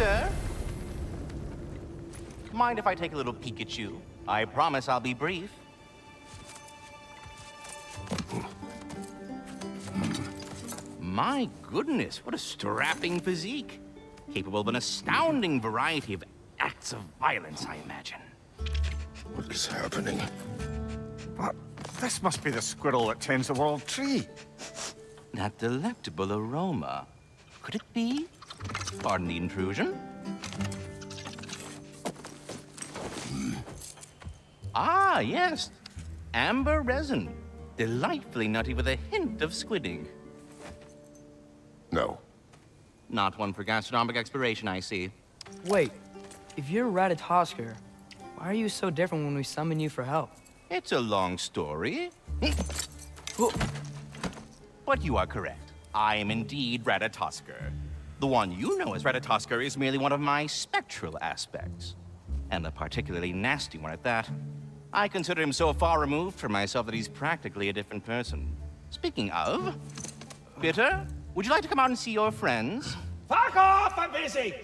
Sir. Mind if I take a little peek at you? I promise I'll be brief. My goodness, what a strapping physique. Capable of an astounding variety of acts of violence, I imagine. What is happening? What? This must be the squirrel that tends the world tree. That delectable aroma. Could it be? Pardon the intrusion. Ah, yes. Amber resin. Delightfully nutty with a hint of squidding. No. Not one for gastronomic exploration, I see. Wait, if you're Ratatoskr, why are you so different when we summon you for help? It's a long story. but you are correct. I am indeed Ratatoskr. The one you know as Ratatoskr is merely one of my spectral aspects. And a particularly nasty one at that. I consider him so far removed from myself that he's practically a different person. Speaking of, Bitter, would you like to come out and see your friends? Fuck off! I'm busy!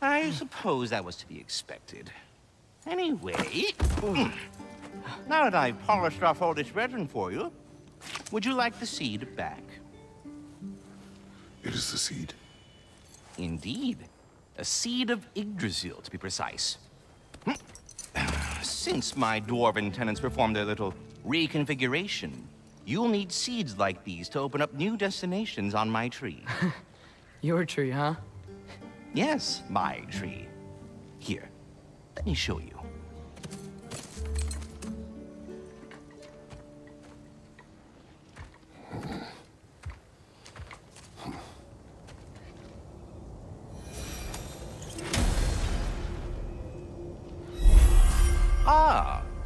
I suppose that was to be expected. Anyway, hmm. now that I've polished off all this resin for you, would you like the seed back? It is the seed. Indeed. A seed of Yggdrasil, to be precise. Since my dwarven tenants performed their little reconfiguration, you'll need seeds like these to open up new destinations on my tree. Your tree, huh? Yes, my tree. Here, let me show you.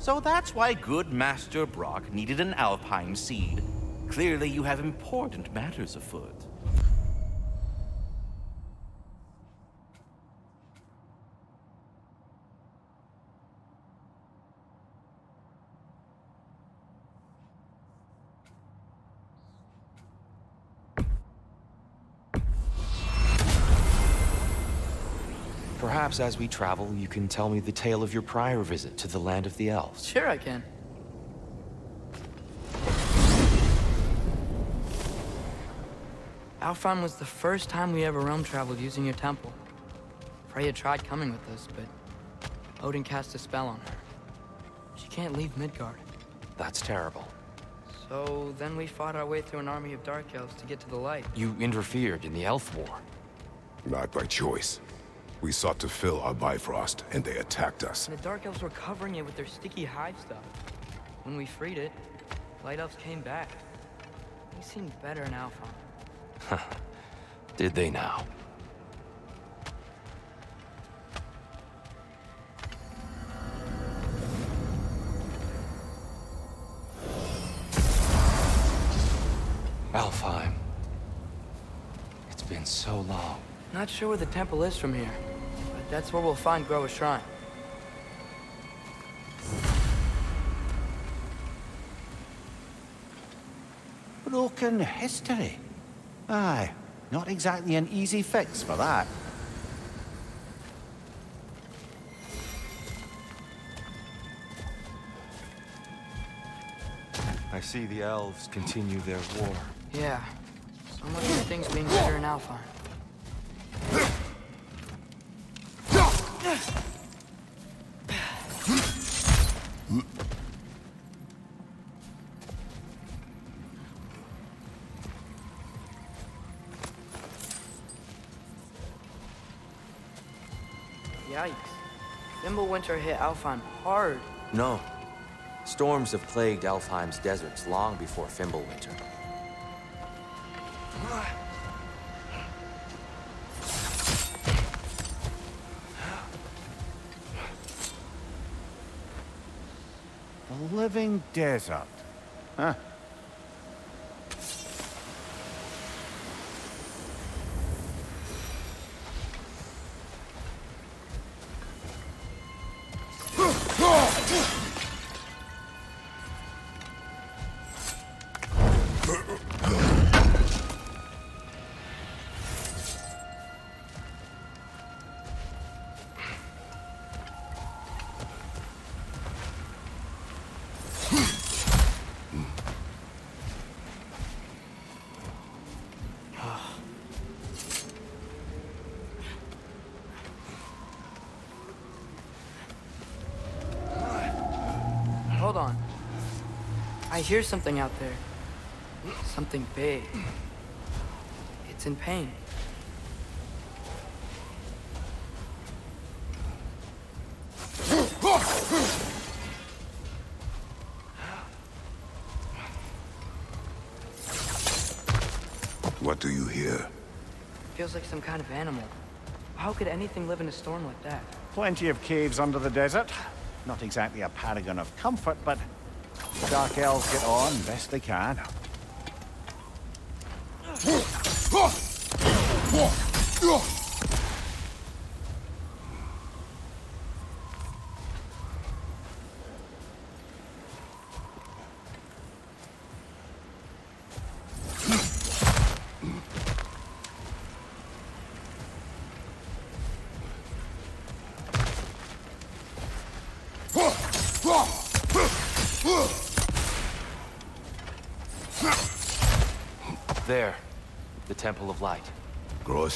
So that's why good Master Brok needed an Alfheim seed. Clearly you have important matters afoot. Perhaps as we travel, you can tell me the tale of your prior visit to the land of the elves. Sure I can. Alfheim was the first time we ever realm traveled using your temple. Freya tried coming with us, but Odin cast a spell on her. She can't leave Midgard. That's terrible. So then we fought our way through an army of Dark Elves to get to the light. You interfered in the Elf War. Not by choice. We sought to fill our Bifrost, and they attacked us. And the Dark Elves were covering it with their sticky hive stuff. When we freed it, Light Elves came back. They seemed better in Alfheim. Did they now? Alfheim. It's been so long. Not sure where the temple is from here, but that's where we'll find Groa's Shrine. Broken history. Aye, not exactly an easy fix for that. I see the elves continue their war. Yeah, so much for things being better in Alfheim. Yikes. Fimbulwinter hit Alfheim hard. No. Storms have plagued Alfheim's deserts long before Fimbulwinter. Living desert. Huh? Hear something out there. Something big. It's in pain. What do you hear? Feels like some kind of animal. How could anything live in a storm like that? Plenty of caves under the desert. Not exactly a paragon of comfort, but the Dark Elves get on best they can.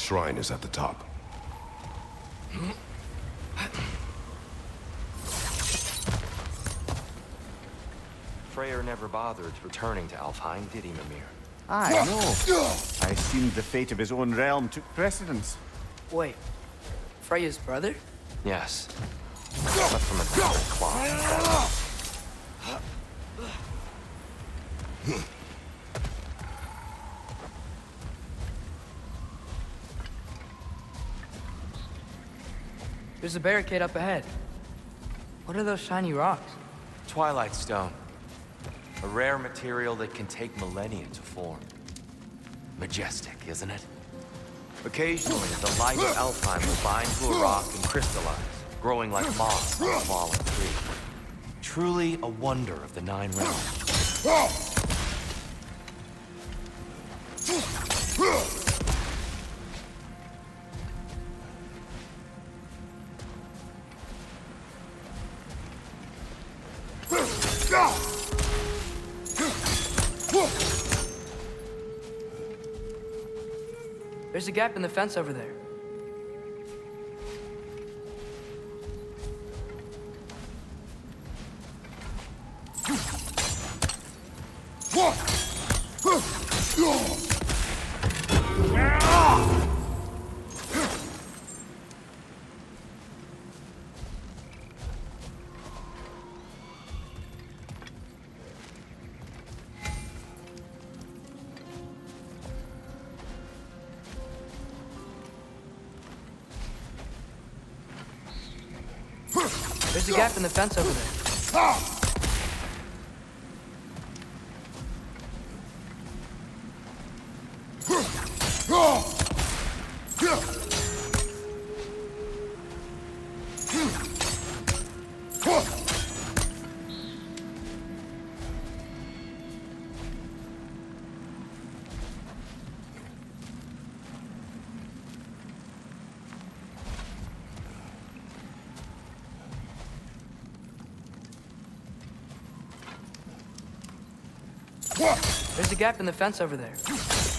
Shrine is at the top. Freyr never bothered returning to Alfheim, did he, Mimir? I know. I assumed the fate of his own realm took precedence. Wait. Freya's brother? Yes. But from a different cloth. There's a barricade up ahead. What are those shiny rocks? Twilight Stone. A rare material that can take millennia to form. Majestic, isn't it? Occasionally, the light of Alfheim will bind to a rock and crystallize, growing like moss on a fallen tree. Truly a wonder of the Nine Realms. Gap in the fence over there. Gap in the fence over there. A gap in the fence over there.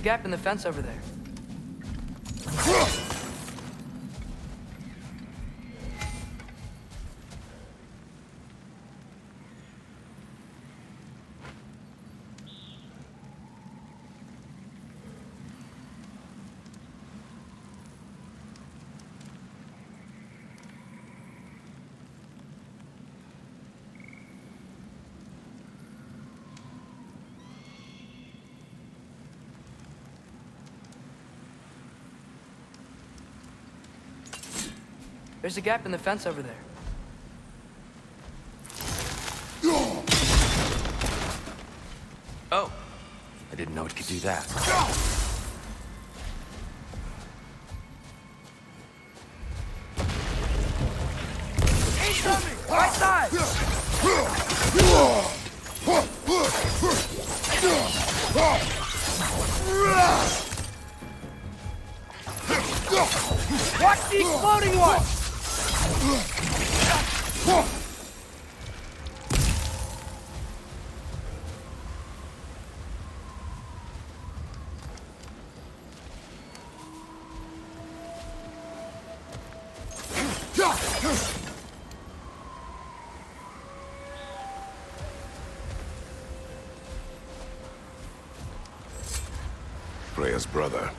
A gap in the fence over there. There's a gap in the fence over there. Oh, I didn't know it could do that. Freya's brother.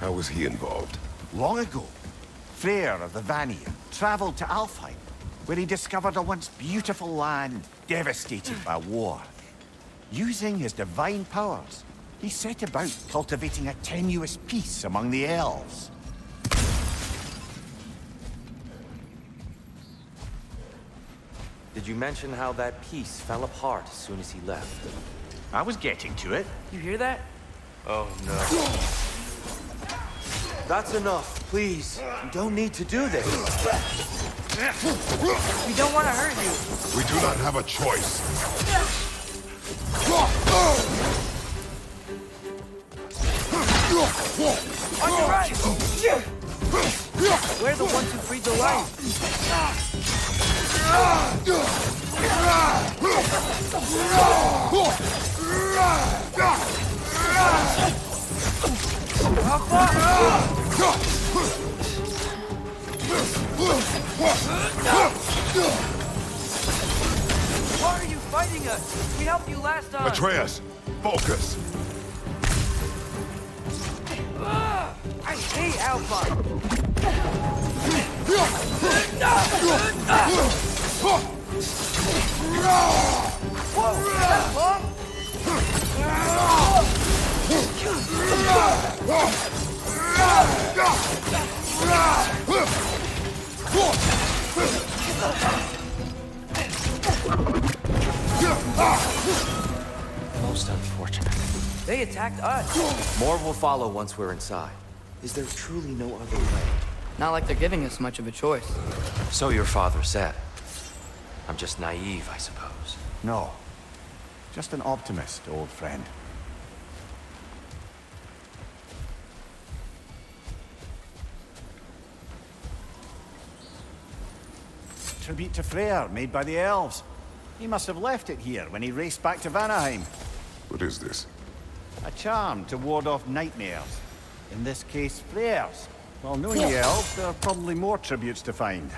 How was he involved? Long ago, Freyr of the Vanir traveled to Alfheim, where he discovered a once beautiful land devastated by war. Using his divine powers, he set about cultivating a tenuous peace among the elves. Did you mention how that peace fell apart as soon as he left? I was getting to it. You hear that? Oh, no. That's enough, please. You don't need to do this. We don't want to hurt you. We do not have a choice. On your right! Where's the one, two, three delay? How far? Why are you fighting us? We helped you last time. Atreus, focus. I hate Alfheim. Whoa, is that long? Most unfortunate. They attacked us. More will follow once we're inside. Is there truly no other way? Not like they're giving us much of a choice. So your father said. I'm just naive, I suppose. No. Just an optimist, old friend. Tribute to Freyr, made by the elves. He must have left it here when he raced back to Vanaheim. What is this? A charm to ward off nightmares. In this case, Freyr's. Well, knowing the elves, there are probably more tributes to find.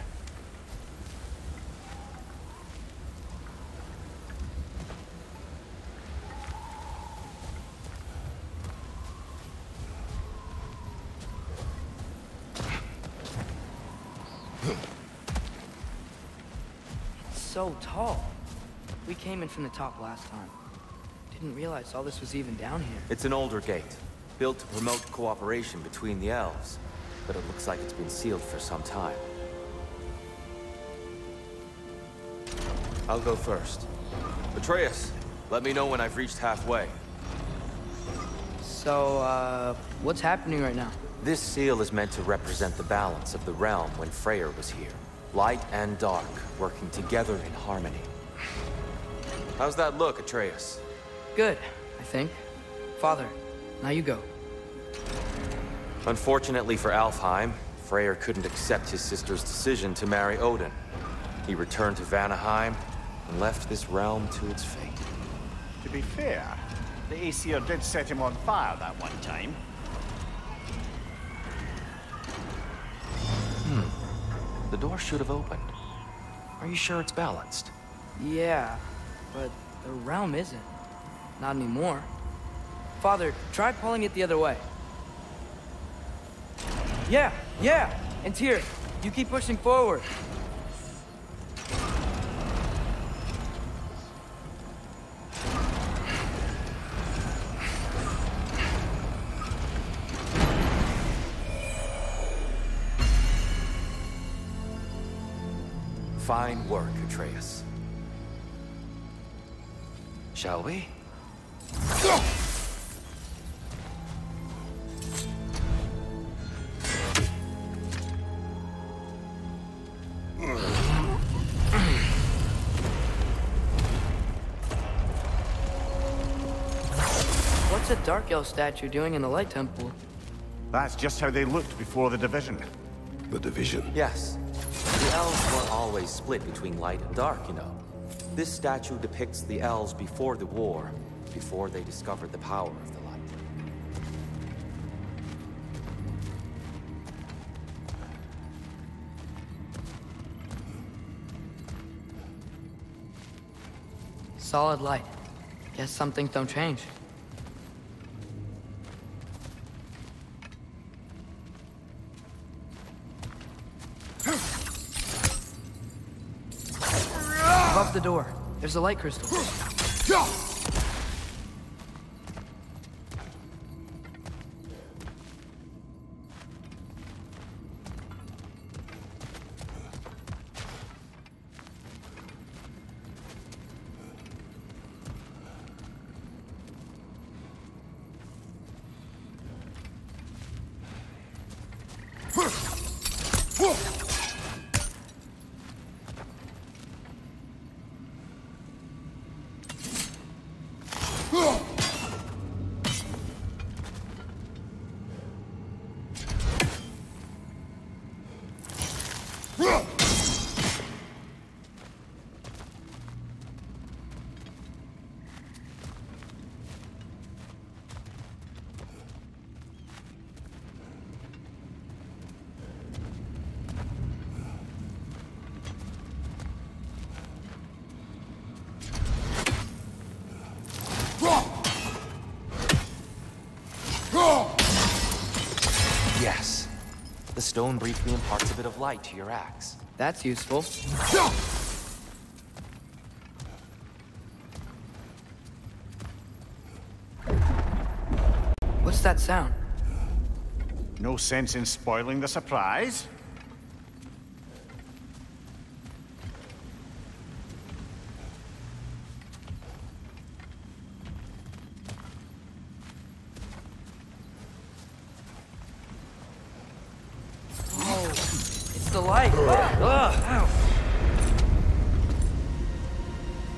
So tall. We came in from the top last time. Didn't realize all this was even down here. It's an older gate, built to promote cooperation between the elves. But it looks like it's been sealed for some time. I'll go first. Atreus, let me know when I've reached halfway. So, uh, what's happening right now? This seal is meant to represent the balance of the realm when Freyr was here. Light and dark, working together in harmony. How's that look, Atreus? Good, I think. Father, now you go. Unfortunately for Alfheim, Freyr couldn't accept his sister's decision to marry Odin. He returned to Vanaheim and left this realm to its fate. To be fair, the Aesir did set him on fire that one time. Hmm. The door should have opened. Are you sure it's balanced? Yeah, but the realm isn't. Not anymore. Father, try pulling it the other way. Yeah, yeah! And here, you keep pushing forward. Fine work, Atreus. Shall we? What's a Dark Elf statue doing in the Light Temple? That's just how they looked before the division. The division? Yes. The elves weren't always split between light and dark, you know. This statue depicts the elves before the war, before they discovered the power of the light. Solid light. Guess some things don't change. The door, there's a light crystal. Of light to your axe. That's useful. What's that sound? No sense in spoiling the surprise. Oh, it's the light. Ugh.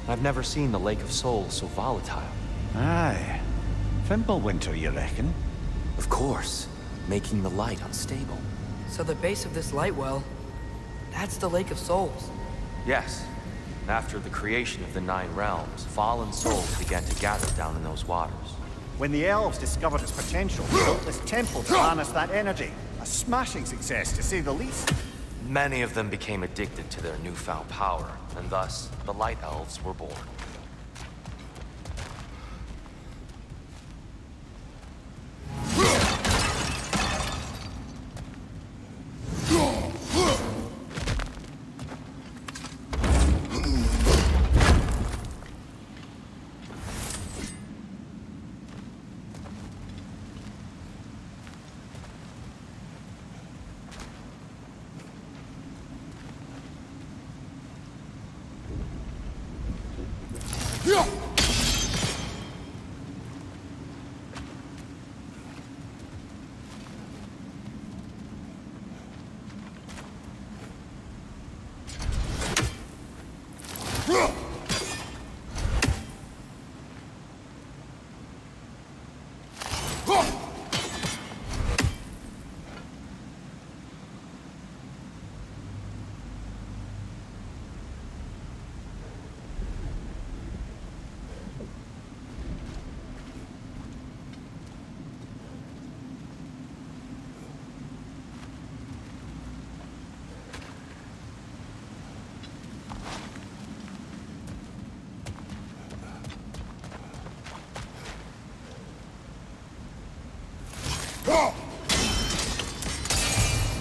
I've never seen the Lake of Souls so volatile. Aye. Fimbulwinter, you reckon? Of course. Making the light unstable. So the base of this light well, that's the Lake of Souls. Yes. After the creation of the Nine Realms, fallen souls began to gather down in those waters. When the elves discovered its potential, they built this temple to harness that energy. A smashing success, to say the least. Many of them became addicted to their newfound power, and thus, the Light Elves were born.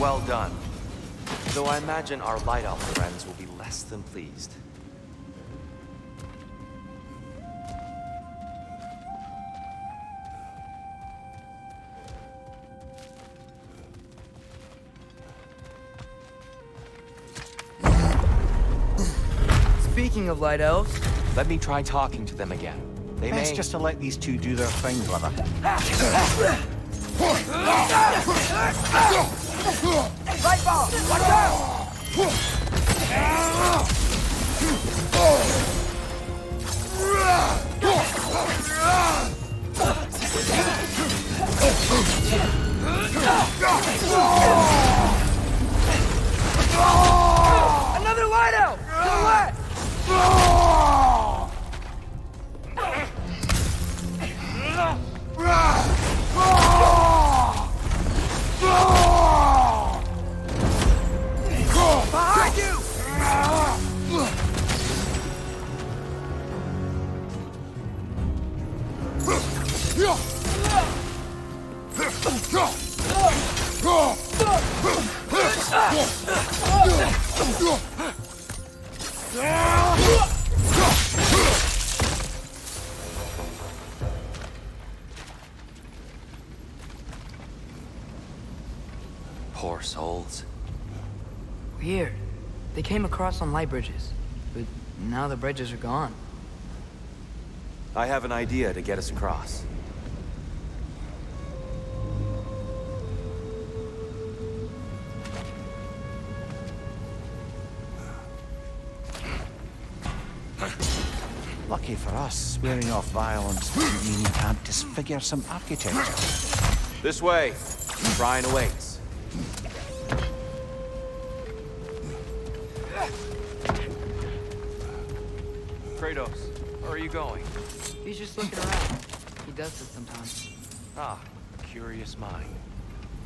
Well done. Though I imagine our Light Elf friends will be less than pleased. Speaking of Light Elves... Let me try talking to them again. They Best may... just to let these two do their thing, brother. Right ball! Watch out! Another across on light bridges, but now the bridges are gone. I have an idea to get us across. Lucky for us, swearing off violence doesn't mean you can't disfigure some architecture. This way. Brian awaits. Ah, curious mind.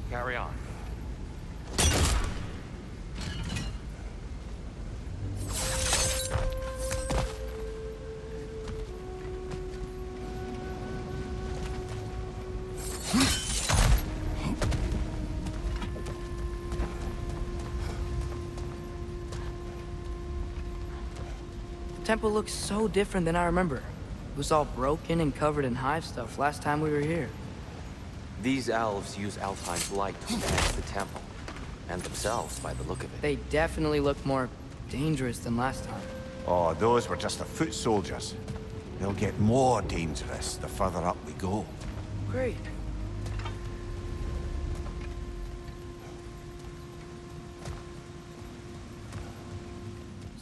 Carry on. The temple looks so different than I remember. It was all broken and covered in hive stuff last time we were here. These elves use Alfheim's light to enhance the temple. And themselves, by the look of it. They definitely look more dangerous than last time. Oh, those were just the foot soldiers. They'll get more dangerous the further up we go. Great.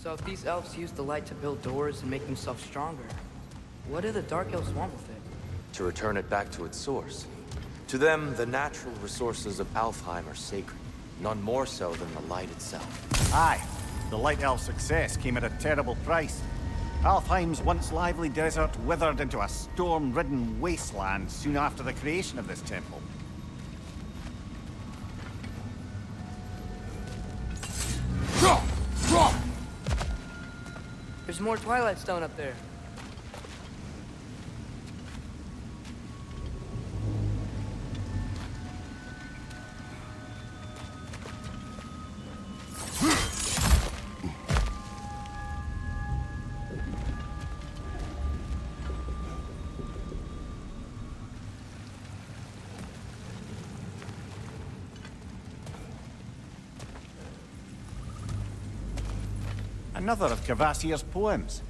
So if these elves use the light to build doors and make themselves stronger, what do the Dark Elves want with it? To return it back to its source. To them, the natural resources of Alfheim are sacred. None more so than the light itself. Aye, the Light Elf success came at a terrible price. Alfheim's once lively desert withered into a storm-ridden wasteland soon after the creation of this temple. There's more Twilight Stone up there. Another of Kvasir's poems.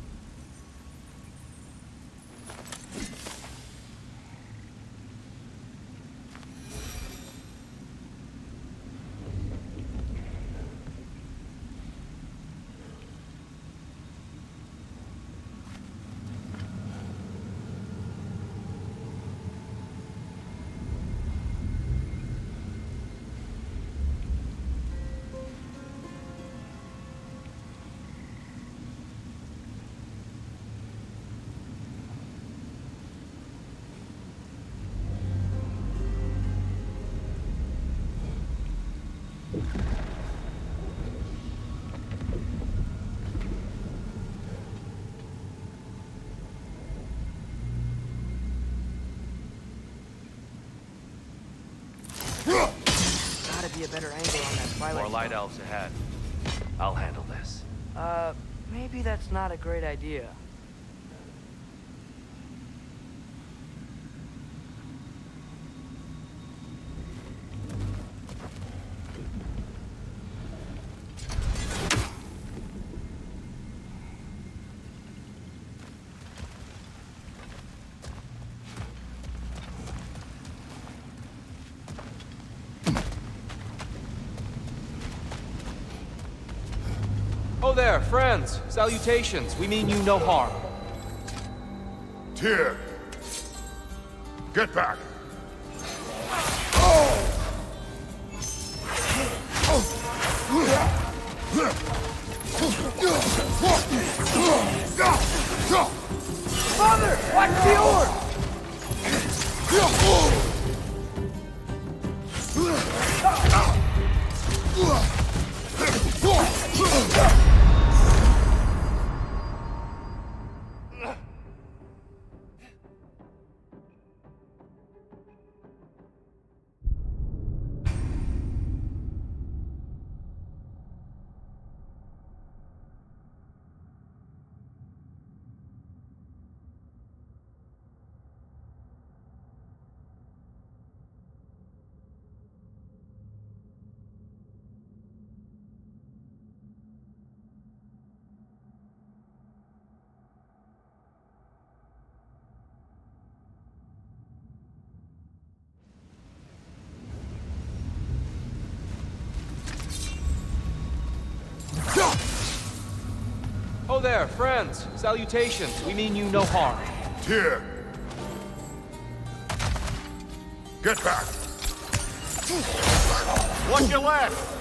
Gotta be a better angle on Stone. elves ahead. I'll handle this. Uh, maybe that's not a great idea. There, friends. Salutations. We mean you no harm. Tyr! Get back! Friends. Salutations. We mean you no harm. Tyr! Get back! Watch your left!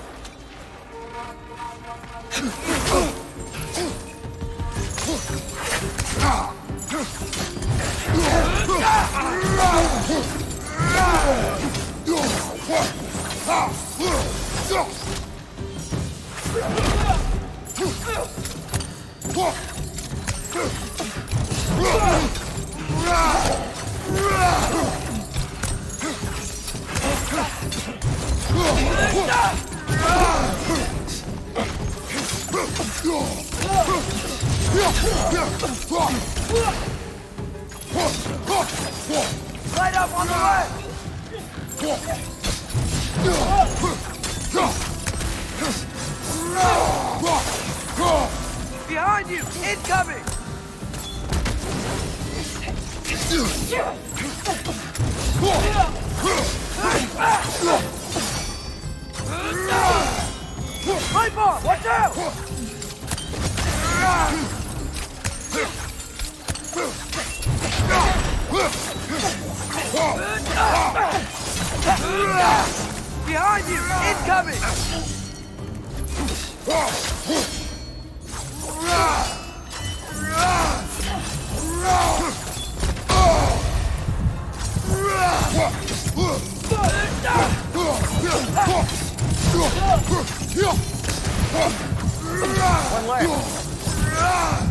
Light up on the left! Behind you! Incoming! Right bar! Behind you! Incoming! One left.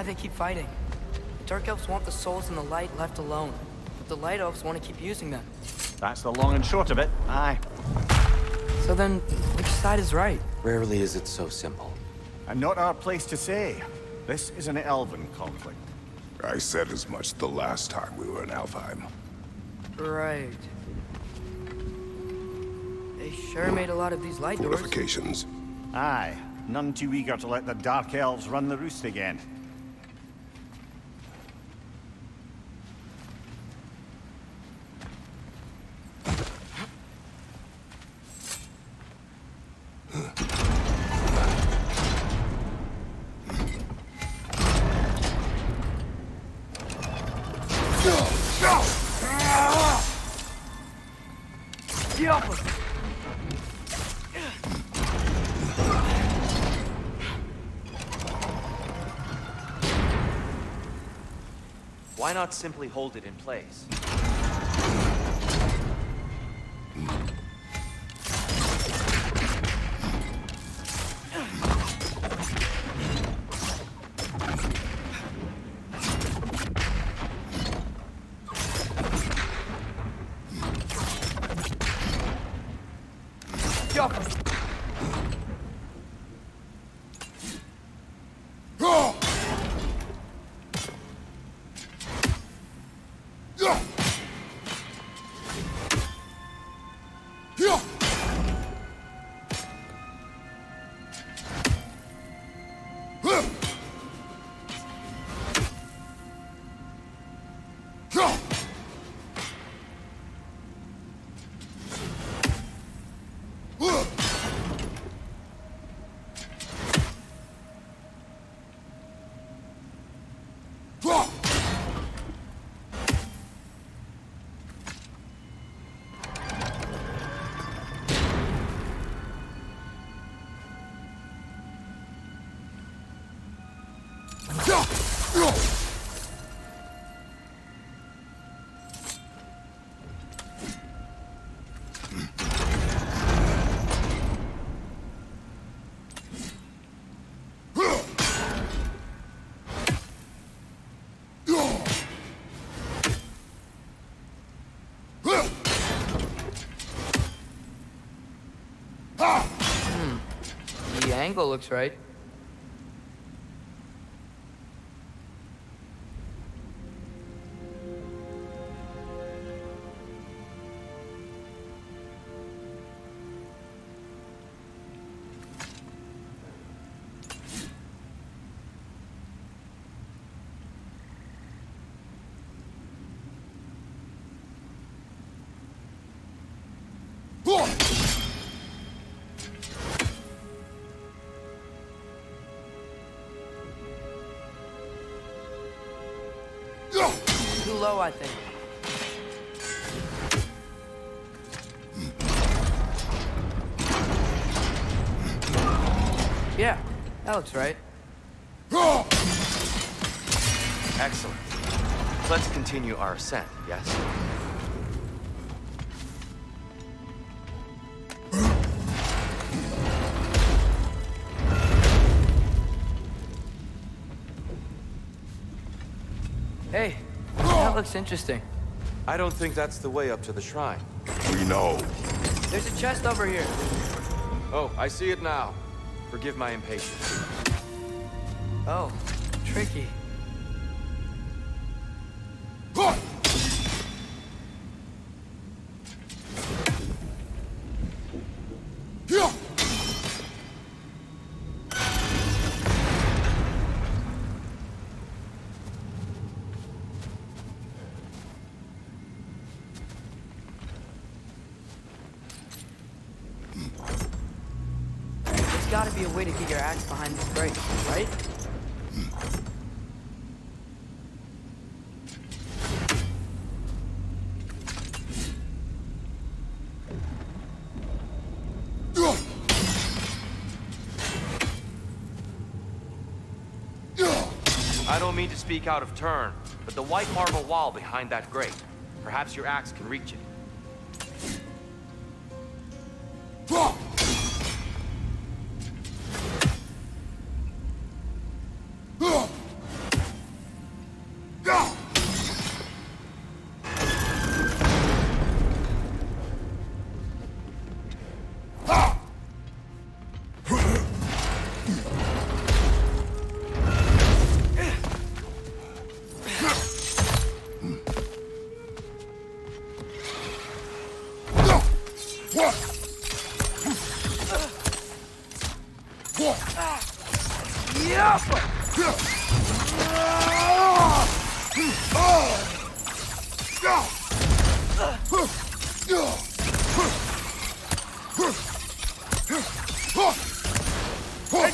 Why they keep fighting. The Dark Elves want the souls in the light left alone. But the Light Elves want to keep using them. That's the long and short of it. Aye. So then, which side is right? Rarely is it so simple. And not our place to say. This is an elven conflict. I said as much the last time we were in Alfheim. Right. They sure made a lot of these light doors. Fortifications. Aye. None too eager to let the Dark Elves run the roost again. Why not simply hold it in place? Angle looks right. I think. Yeah, that looks right. Excellent. Let's continue our ascent, yes? That looks interesting. I don't think that's the way up to the shrine. We know. There's a chest over here. Oh, I see it now. Forgive my impatience. Oh, tricky. Don't mean to speak out of turn, but the white marble wall behind that grate, perhaps your axe can reach it.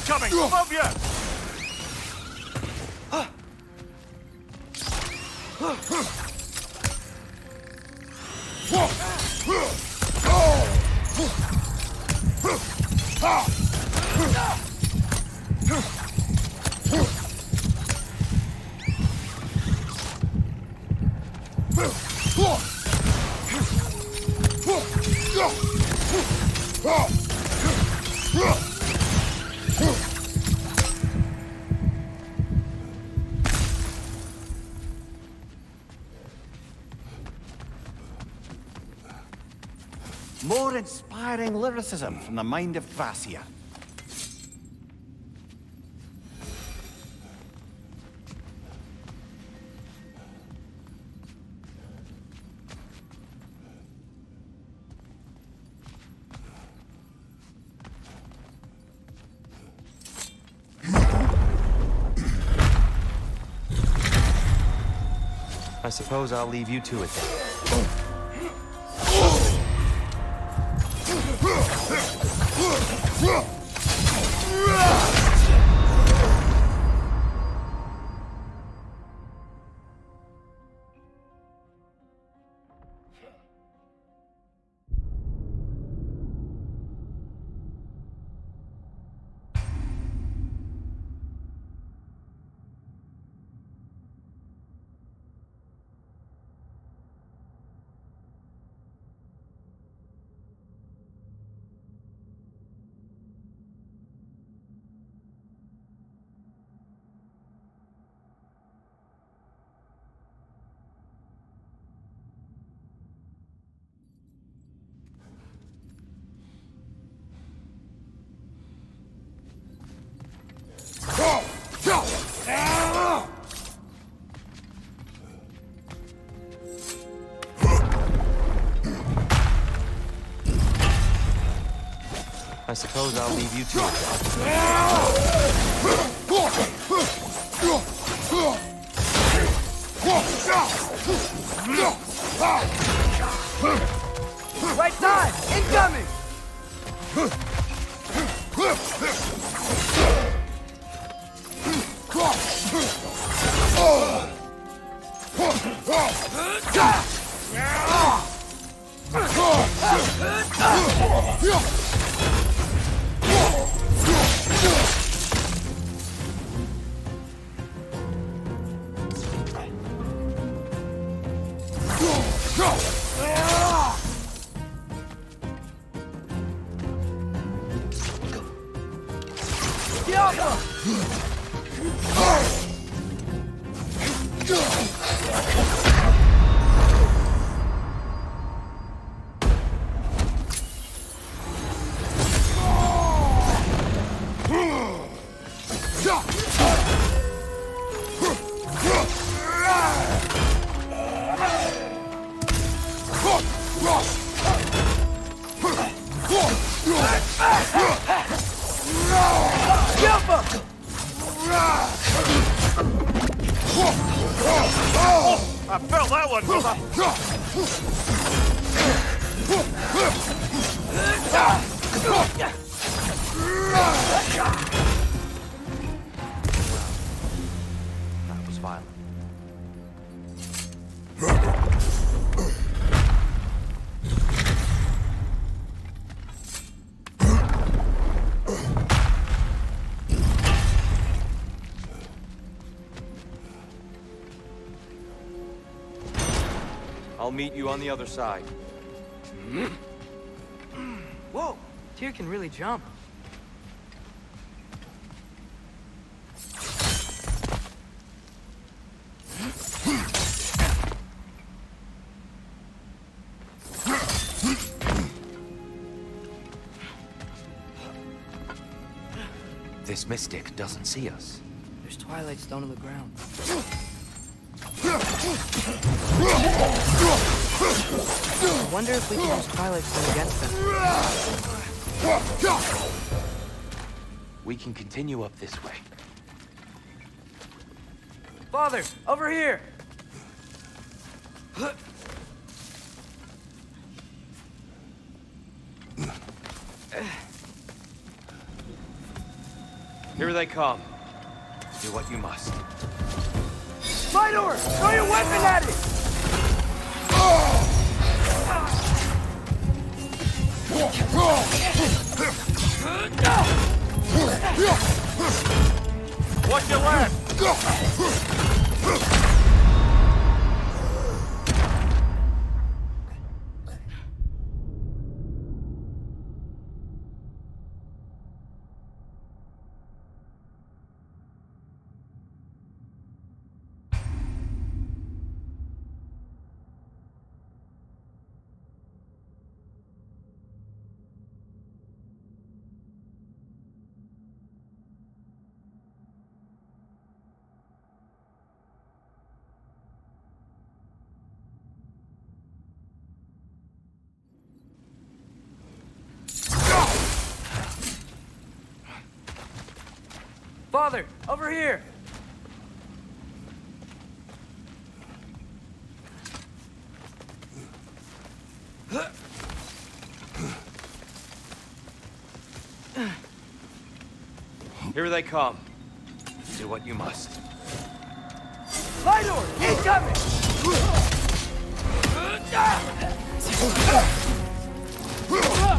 Incoming! Above you! More from the mind of Thracia. I suppose I'll leave you to it then. Suppose I'll leave you to it. Right side! Incoming! I meet you on the other side. Whoa! Tyr can really jump. This mystic doesn't see us. There's Twilight Stone on the ground. Wonder if we can use Twilight Stone against them. We can continue up this way. Father, over here! Here they come. Do what you must. Fedor! Throw your weapon at it! Watch your left! Father, over here! Here they come. Do what you must. Fedor! Incoming! Behind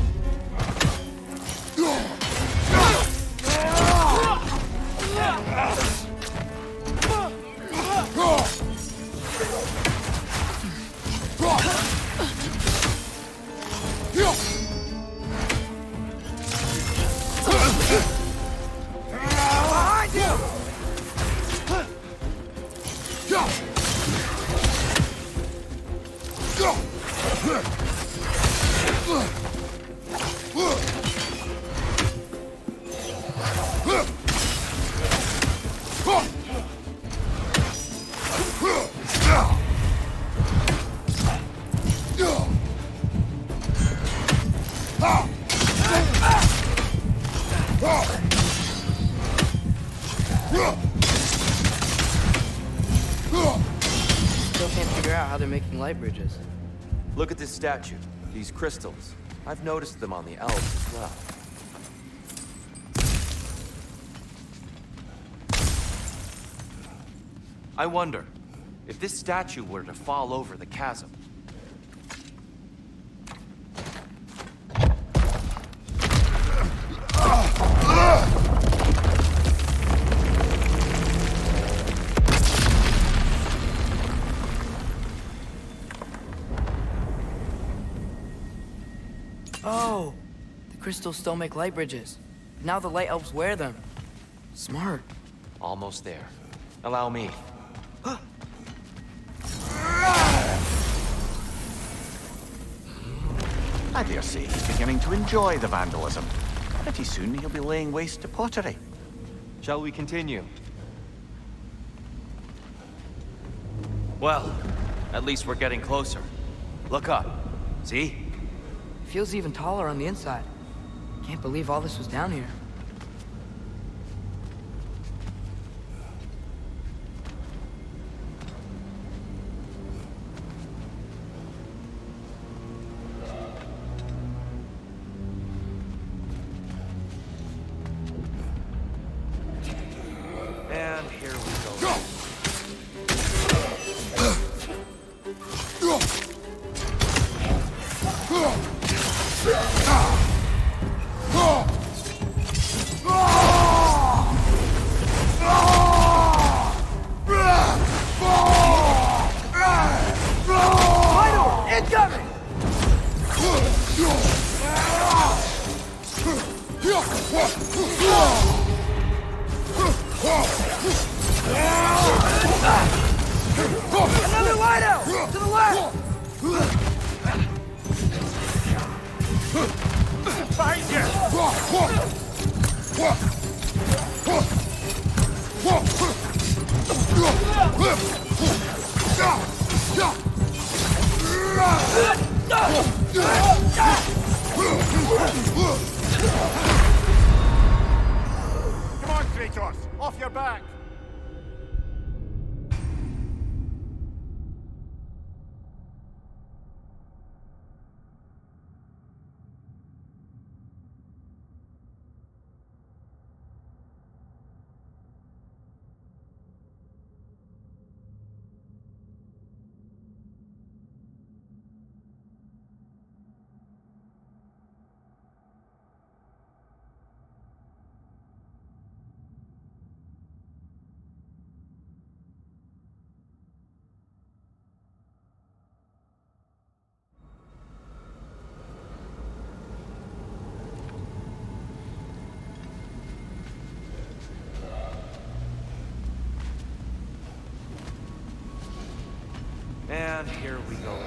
statue. These crystals. I've noticed them on the elves as well. I wonder, if this statue were to fall over the chasm, The still make light bridges. Now the light elves wear them. Smart. almost there. Allow me. I dare say he's beginning to enjoy the vandalism. Pretty soon he'll be laying waste to pottery. Shall we continue? Well, at least we're getting closer. Look up. See? Feels even taller on the inside. Can't believe all this was down here. Another light out! To the left! Behind you! Come on, Kratos! Off your back! we go.